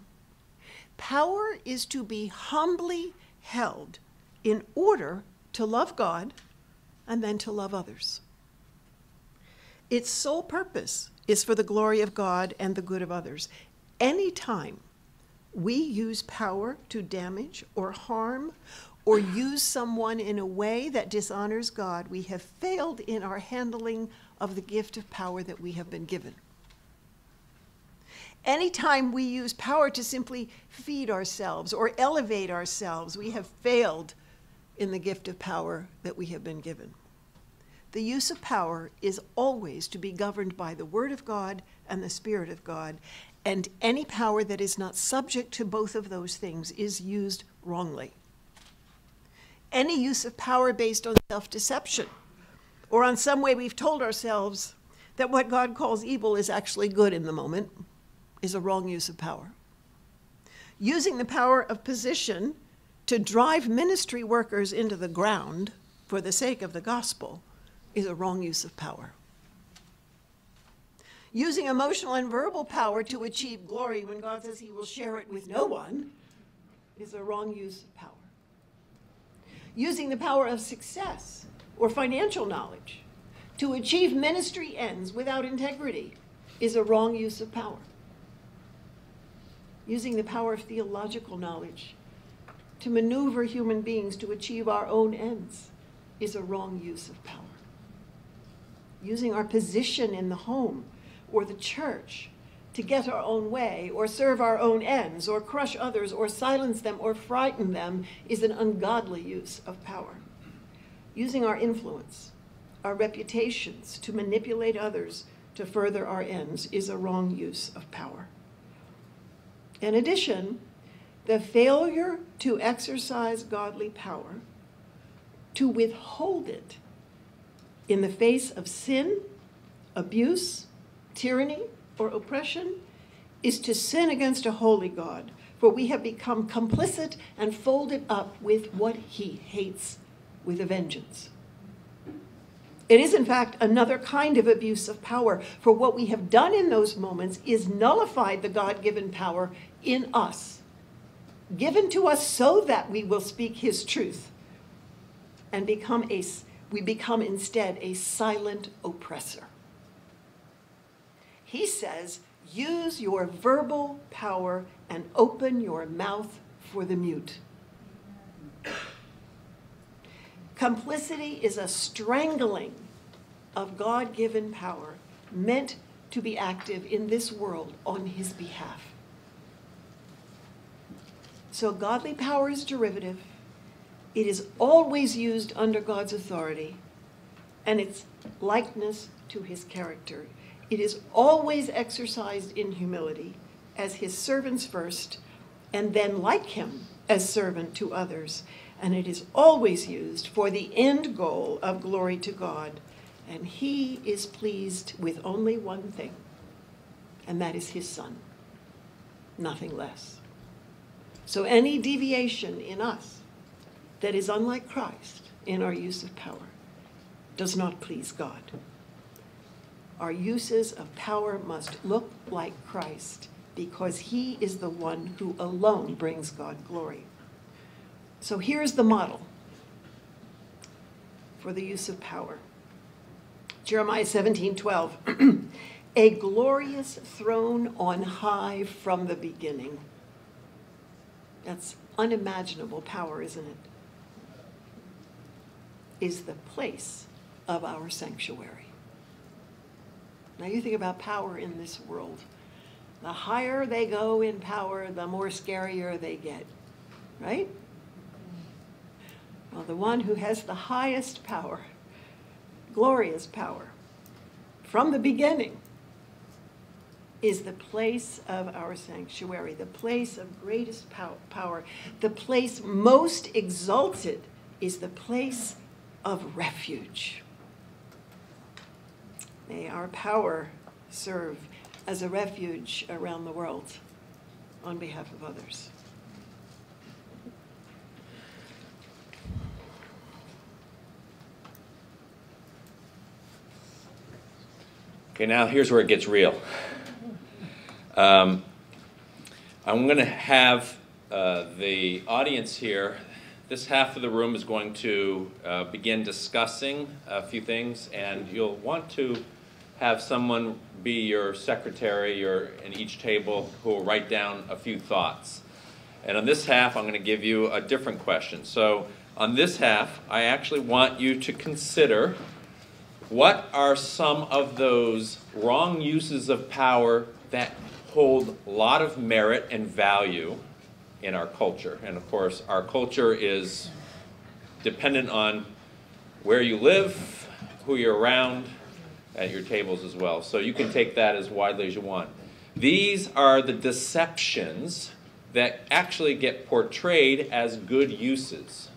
Power is to be humbly held in order to love God and then to love others. Its sole purpose is for the glory of God and the good of others. Anytime we use power to damage or harm or use someone in a way that dishonors God, we have failed in our handling of the gift of power that we have been given. Anytime we use power to simply feed ourselves or elevate ourselves, we have failed in the gift of power that we have been given. The use of power is always to be governed by the Word of God and the Spirit of God, and any power that is not subject to both of those things is used wrongly. Any use of power based on self deception or on some way we've told ourselves that what God calls evil is actually good in the moment is a wrong use of power. Using the power of position to drive ministry workers into the ground for the sake of the gospel is a wrong use of power. Using emotional and verbal power to achieve glory when God says he will share it with no one is a wrong use of power. Using the power of success or financial knowledge to achieve ministry ends without integrity is a wrong use of power. Using the power of theological knowledge to maneuver human beings to achieve our own ends is a wrong use of power using our position in the home or the church to get our own way or serve our own ends or crush others or silence them or frighten them is an ungodly use of power. Using our influence, our reputations to manipulate others to further our ends is a wrong use of power. In addition, the failure to exercise godly power, to withhold it, in the face of sin, abuse, tyranny, or oppression is to sin against a holy God, for we have become complicit and folded up with what he hates with a vengeance. It is, in fact, another kind of abuse of power, for what we have done in those moments is nullified the God given power in us, given to us so that we will speak his truth and become a we become instead a silent oppressor. He says, use your verbal power and open your mouth for the mute. Complicity is a strangling of God given power meant to be active in this world on his behalf. So, godly power is derivative it is always used under God's authority and its likeness to his character. It is always exercised in humility as his servants first, and then like him as servant to others. And it is always used for the end goal of glory to God. And he is pleased with only one thing, and that is his son, nothing less. So any deviation in us that is unlike Christ in our use of power does not please God. Our uses of power must look like Christ because he is the one who alone brings God glory. So here's the model for the use of power. Jeremiah 17, 12. a glorious throne on high from the beginning. That's unimaginable power, isn't it? is the place of our sanctuary. Now, you think about power in this world. The higher they go in power, the more scarier they get, right? Well, the one who has the highest power, glorious power, from the beginning, is the place of our sanctuary, the place of greatest pow- power, the place most exalted is the place of refuge. May our power serve as a refuge around the world on behalf of others. Okay, now here's where it gets real. Um, I'm going to have uh, the audience here. This half of the room is going to uh, begin discussing a few things, and you'll want to have someone be your secretary or in each table who will write down a few thoughts. And on this half, I'm going to give you a different question. So, on this half, I actually want you to consider what are some of those wrong uses of power that hold a lot of merit and value in our culture? And of course, our culture is dependent on where you live, who you're around at your tables as well. So you can take that as widely as you want. These are the deceptions that actually get portrayed as good uses.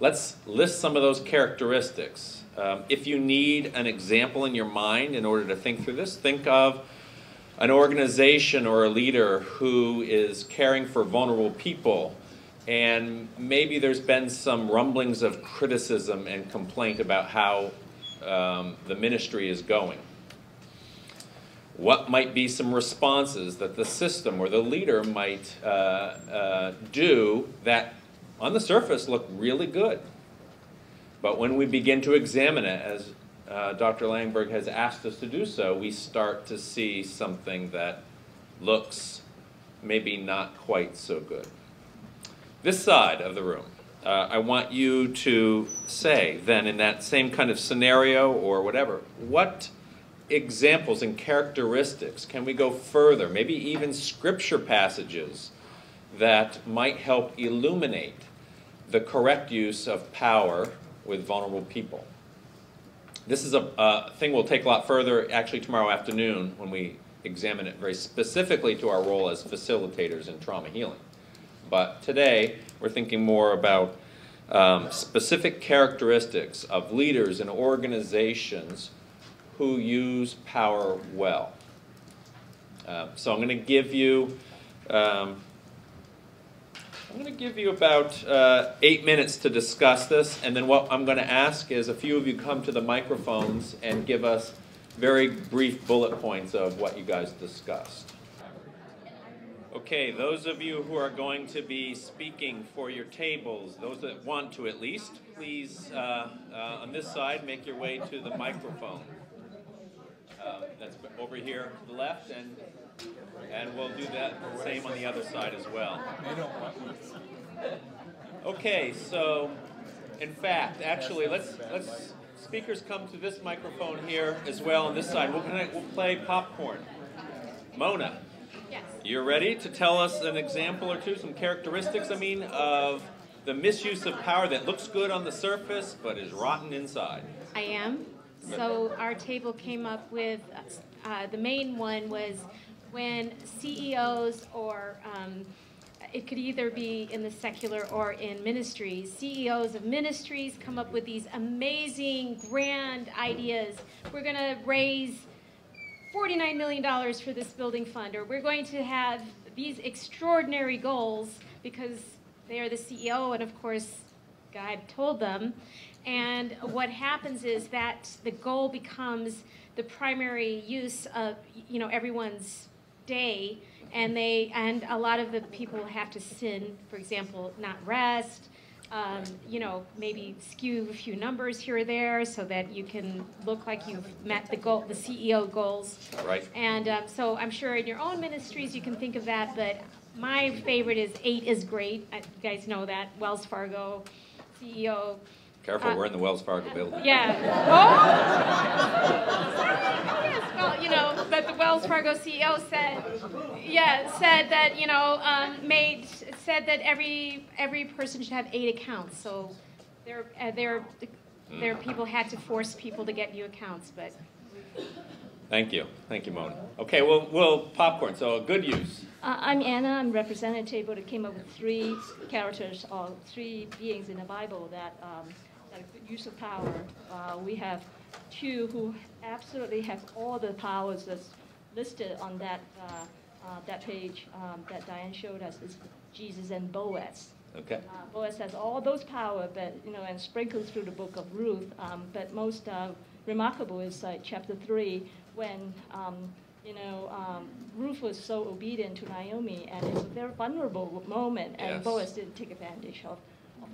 Let's list some of those characteristics. Um, if you need an example in your mind in order to think through this, think of an organization or a leader who is caring for vulnerable people, and maybe there's been some rumblings of criticism and complaint about how um, the ministry is going. What might be some responses that the system or the leader might uh, uh, do that on the surface look really good? But when we begin to examine it, as uh, Dr. Langberg has asked us to do so, we start to see something that looks maybe not quite so good. This side of the room, uh, I want you to say then in that same kind of scenario or whatever, what examples and characteristics can we go further, maybe even scripture passages that might help illuminate the correct use of power with vulnerable people. This is a, thing we'll take a lot further actually tomorrow afternoon when we examine it very specifically to our role as facilitators in trauma healing. But today, we're thinking more about um, specific characteristics of leaders and organizations who use power well. Uh, so I'm going to give you um, I'm going to give you about uh, eight minutes to discuss this, and then what I'm going to ask is a few of you come to the microphones and give us very brief bullet points of what you guys discussed. Okay, those of you who are going to be speaking for your tables, those that want to at least, please, uh, uh, on this side, make your way to the microphone. Uh, that's over here to the left, and and we'll do that same on the other side as well. Okay, so in fact, actually, let's let's speakers come to this microphone here as well on this side. We'll, we'll play popcorn. Mona, Yes. you're ready to tell us an example or two, some characteristics, I mean, of the misuse of power that looks good on the surface but is rotten inside. I am. So our table came up with, uh, the main one was when CEOs or um, it could either be in the secular or in ministries. CEOs of ministries come up with these amazing, grand ideas. We're going to raise $49 million for this building fund, or we're going to have these extraordinary goals because they are the CEO, and of course, God told them. And what happens is that the goal becomes the primary use of you know everyone's day and they and a lot of the people have to sin for example not rest um, you know maybe skew a few numbers here or there so that you can look like you've met the goal the ceo goals. Right. and um, so i'm sure in your own ministries you can think of that but my favorite is eight is great. You guys know that. Wells fargo ceo Careful, we're in the Wells Fargo building. Yeah. Oh. yes. Well, you know, but the Wells Fargo CEO said, yeah, said that you know, um, made said that every every person should have eight accounts. So there, uh, there, there, people had to force people to get new accounts, but. Thank you. Thank you, Mona. Okay, well, we'll popcorn. So good use. Uh, I'm Anna. I'm representing a table that came up with three characters or three beings in the Bible that um, that use of power. Uh, we have two who absolutely have all the powers that's listed on that uh, uh, that page um, that Diane showed us. Is Jesus and Boaz. Okay. Uh, Boaz has all those power, but you know, and sprinkled through the book of Ruth. Um, but most uh, remarkable is uh, chapter three when um, you know um, Ruth was so obedient to Naomi, and it's a very vulnerable moment, and Yes. Boaz didn't take advantage of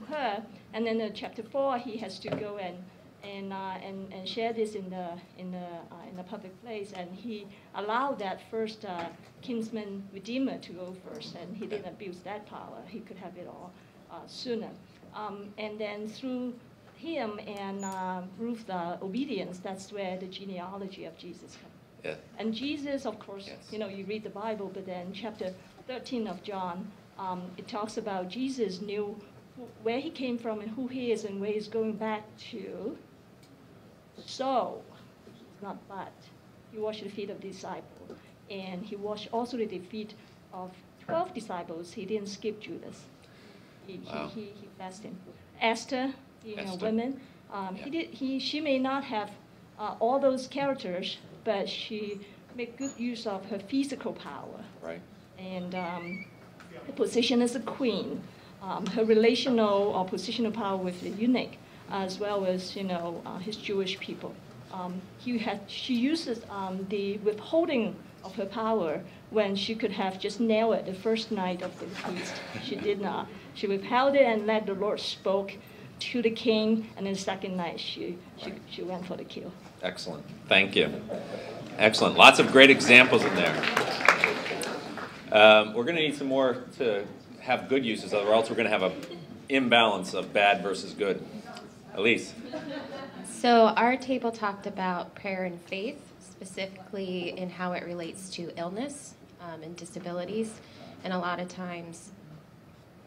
her. And then in chapter four, he has to go and and, uh, and, and share this in the, in, the, uh, in the public place. And he allowed that first uh, kinsman redeemer to go first, and he didn't abuse that power. He could have it all uh, sooner. Um, and then through him and uh, Ruth's uh, obedience, that's where the genealogy of Jesus comes. Yeah. And Jesus, of course, Yes. you know, you read the Bible, but then chapter 13 of John, um, it talks about Jesus knew where he came from and who he is and where he's going back to. So, not but, he washed the feet of the disciples, and he washed also the feet of 12 disciples. He didn't skip Judas. He, Wow. he, he, he blessed him. Esther, you know, Esther. women, um, Yeah. he did, he, she may not have uh, all those characters, but she made good use of her physical power Right. and um, her position as a queen, um, her relational or positional power with the eunuch, as well as you know uh, his Jewish people. Um, he had she uses um, the withholding of her power when she could have just nailed it the first night of the feast. She did not. She withheld it and let the Lord spoke to the king, and then the second night she, she, she went for the kill. Excellent. Thank you. Excellent. Lots of great examples in there. Um, we're going to need some more to have good uses, or else we're going to have an imbalance of bad versus good. Elise. So our table talked about prayer and faith, specifically in how it relates to illness um, and disabilities. And a lot of times,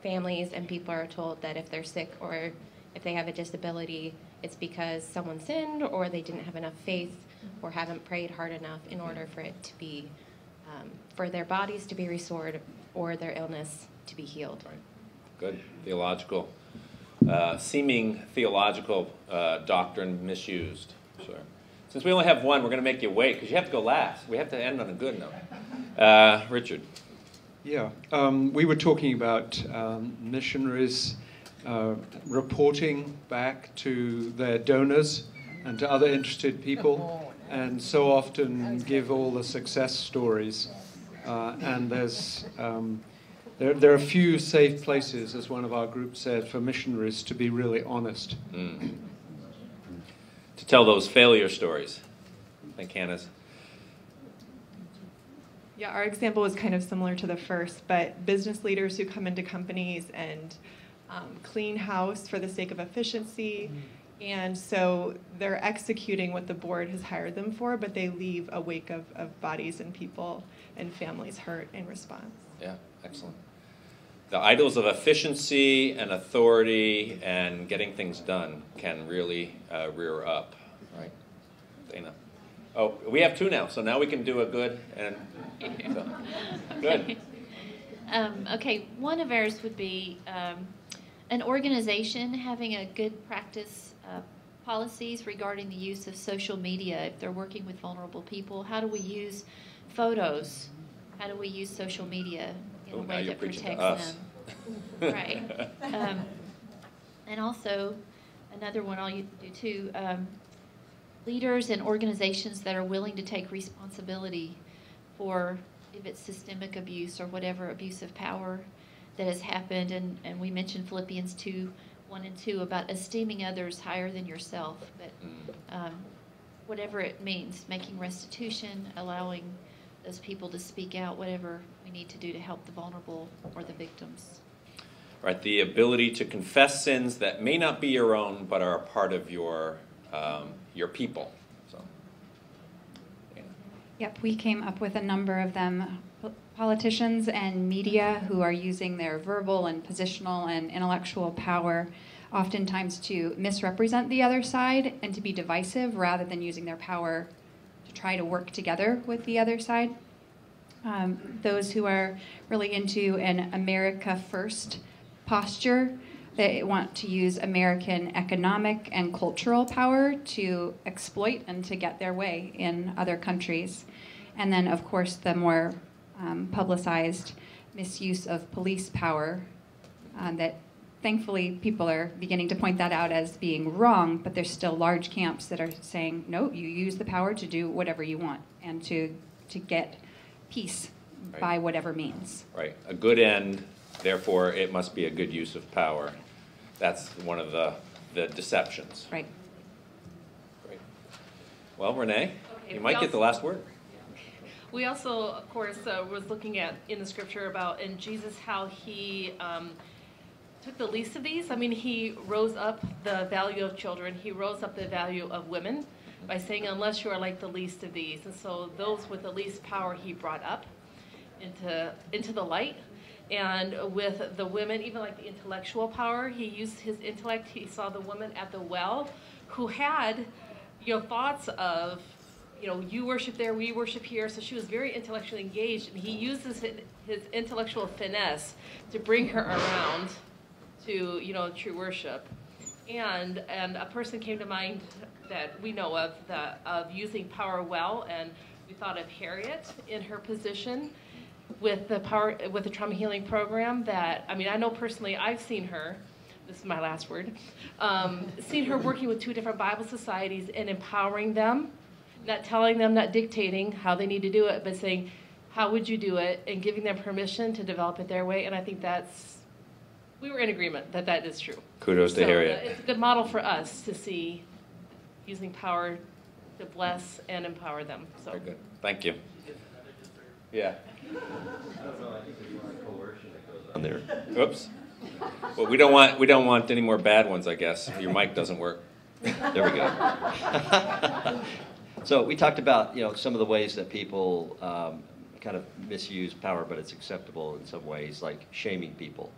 families and people are told that if they're sick or if they have a disability, it's because someone sinned or they didn't have enough faith or haven't prayed hard enough in order for it to be, um, for their bodies to be restored or their illness to be healed. Right. Good. Theological, uh, seeming theological uh, doctrine misused. Sure. Since we only have one, we're going to make you wait because you have to go last. We have to end on a good note. Uh, Richard. Yeah, um, we were talking about um, missionaries uh, reporting back to their donors and to other interested people, and so often give all the success stories. Uh, and there's um, there, there are a few safe places, as one of our groups said, for missionaries to be really honest. Mm. To tell those failure stories. Thank think Hannah's. Yeah, our example was kind of similar to the first, but business leaders who come into companies and um, clean house for the sake of efficiency. And so they're executing what the board has hired them for, but they leave a wake of, of bodies and people and families hurt in response. Yeah, excellent. The idols of efficiency and authority and getting things done can really uh, rear up, right? Dana. Oh, we have two now, so now we can do a good and so, good. Um, okay, one of ours would be um, an organization having a good practice uh, policies regarding the use of social media. If they're working with vulnerable people, how do we use photos? How do we use social media in Oh, a way that protects us. them? right. Um, and also, another one I'll do too. Um, leaders and organizations that are willing to take responsibility for if it's systemic abuse or whatever abuse of power that has happened. And, and we mentioned Philippians 2 1 and 2 about esteeming others higher than yourself. But Mm. um, whatever it means, making restitution, allowing those people to speak out, whatever we need to do to help the vulnerable or the victims. right? The ability to confess sins that may not be your own, but are a part of your um, your people. So, yeah. Yep, we came up with a number of them politicians and media who are using their verbal and positional and intellectual power oftentimes to misrepresent the other side and to be divisive rather than using their power to try to work together with the other side. Um, those who are really into an America First posture, they want to use American economic and cultural power to exploit and to get their way in other countries. And then, of course, the more um, publicized misuse of police power uh, that thankfully people are beginning to point that out as being wrong, but there's still large camps that are saying, no, you use the power to do whatever you want and to, to get peace Right. by whatever means. Right, a good end, therefore it must be a good use of power. That's one of the, the deceptions. Right. Great. Well, Renee, Okay, you we might get the last word. We also, of course, uh, was looking at in the scripture about in Jesus how he um, took the least of these. I mean, he rose up the value of children. He rose up the value of women by saying, "Unless you are like the least of these," and so those with the least power he brought up into into the light. And with the women, even like the intellectual power, he used his intellect. He saw the woman at the well who had, you know, thoughts of, you know, you worship there, we worship here. So she was very intellectually engaged, and he uses his, his intellectual finesse to bring her around to, you know, true worship. And and a person came to mind that we know of the of using power well, and we thought of Harriet in her position with the power with the trauma healing program. That I mean, I know personally, I've seen her. This is my last word. Um, seen her working with two different Bible societies and empowering them, not telling them, not dictating how they need to do it, but saying, how would you do it, and giving them permission to develop it their way. And I think that's we were in agreement that that is true. Kudos to So, uh, Harriet. It's a good model for us to see using power to bless and empower them. So. Very good, thank you. Yeah. on there. Oops. Well, we don't want, we don't want any more bad ones, I guess. Your mic doesn't work. There we go. so we talked about you know some of the ways that people um, kind of misuse power, but it's acceptable in some ways, like shaming people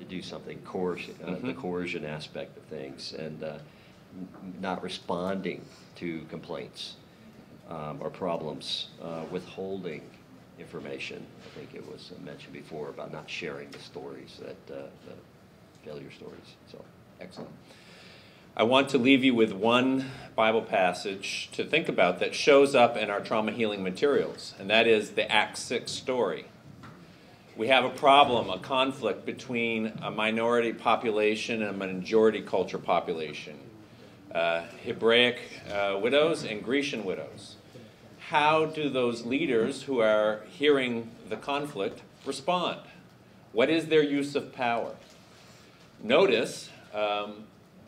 to do something, coercion, uh, the Mhm. coercion aspect of things, and uh, not responding to complaints um, or problems, uh, withholding information. I think it was mentioned before about not sharing the stories that uh, the failure stories. So Excellent. I want to leave you with one Bible passage to think about that shows up in our trauma healing materials, and that is the Acts 6 story. We have a problem, a conflict between a minority population and a majority culture population uh, Hebraic uh, widows and Grecian widows. How do those leaders who are hearing the conflict respond? What is their use of power? Notice um,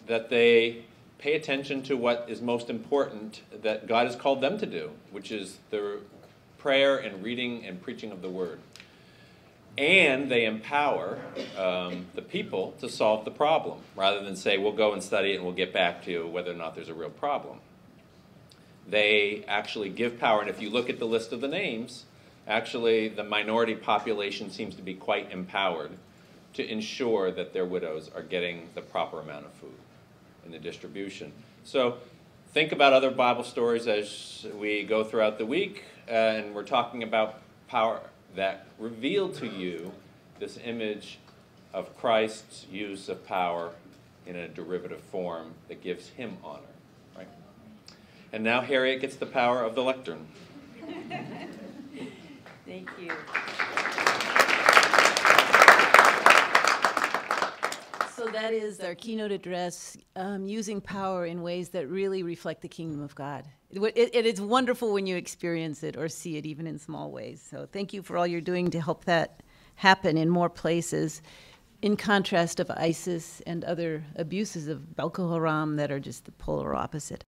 that they pay attention to what is most important that God has called them to do, which is the prayer and reading and preaching of the word. And they empower um, the people to solve the problem rather than say, we'll go and study it and we'll get back to you whether or not there's a real problem. They actually give power, and if you look at the list of the names, actually the minority population seems to be quite empowered to ensure that their widows are getting the proper amount of food in the distribution. So think about other Bible stories as we go throughout the week, uh, and we're talking about power that reveal to you this image of Christ's use of power in a derivative form that gives him honor. Right? And now Harriet gets the power of the lectern. Thank you. So that is our keynote address, um, using power in ways that really reflect the kingdom of God. It, it, it is wonderful when you experience it or see it, even in small ways. So thank you for all you're doing to help that happen in more places. In contrast of ISIS and other abuses of Boko Haram that are just the polar opposite.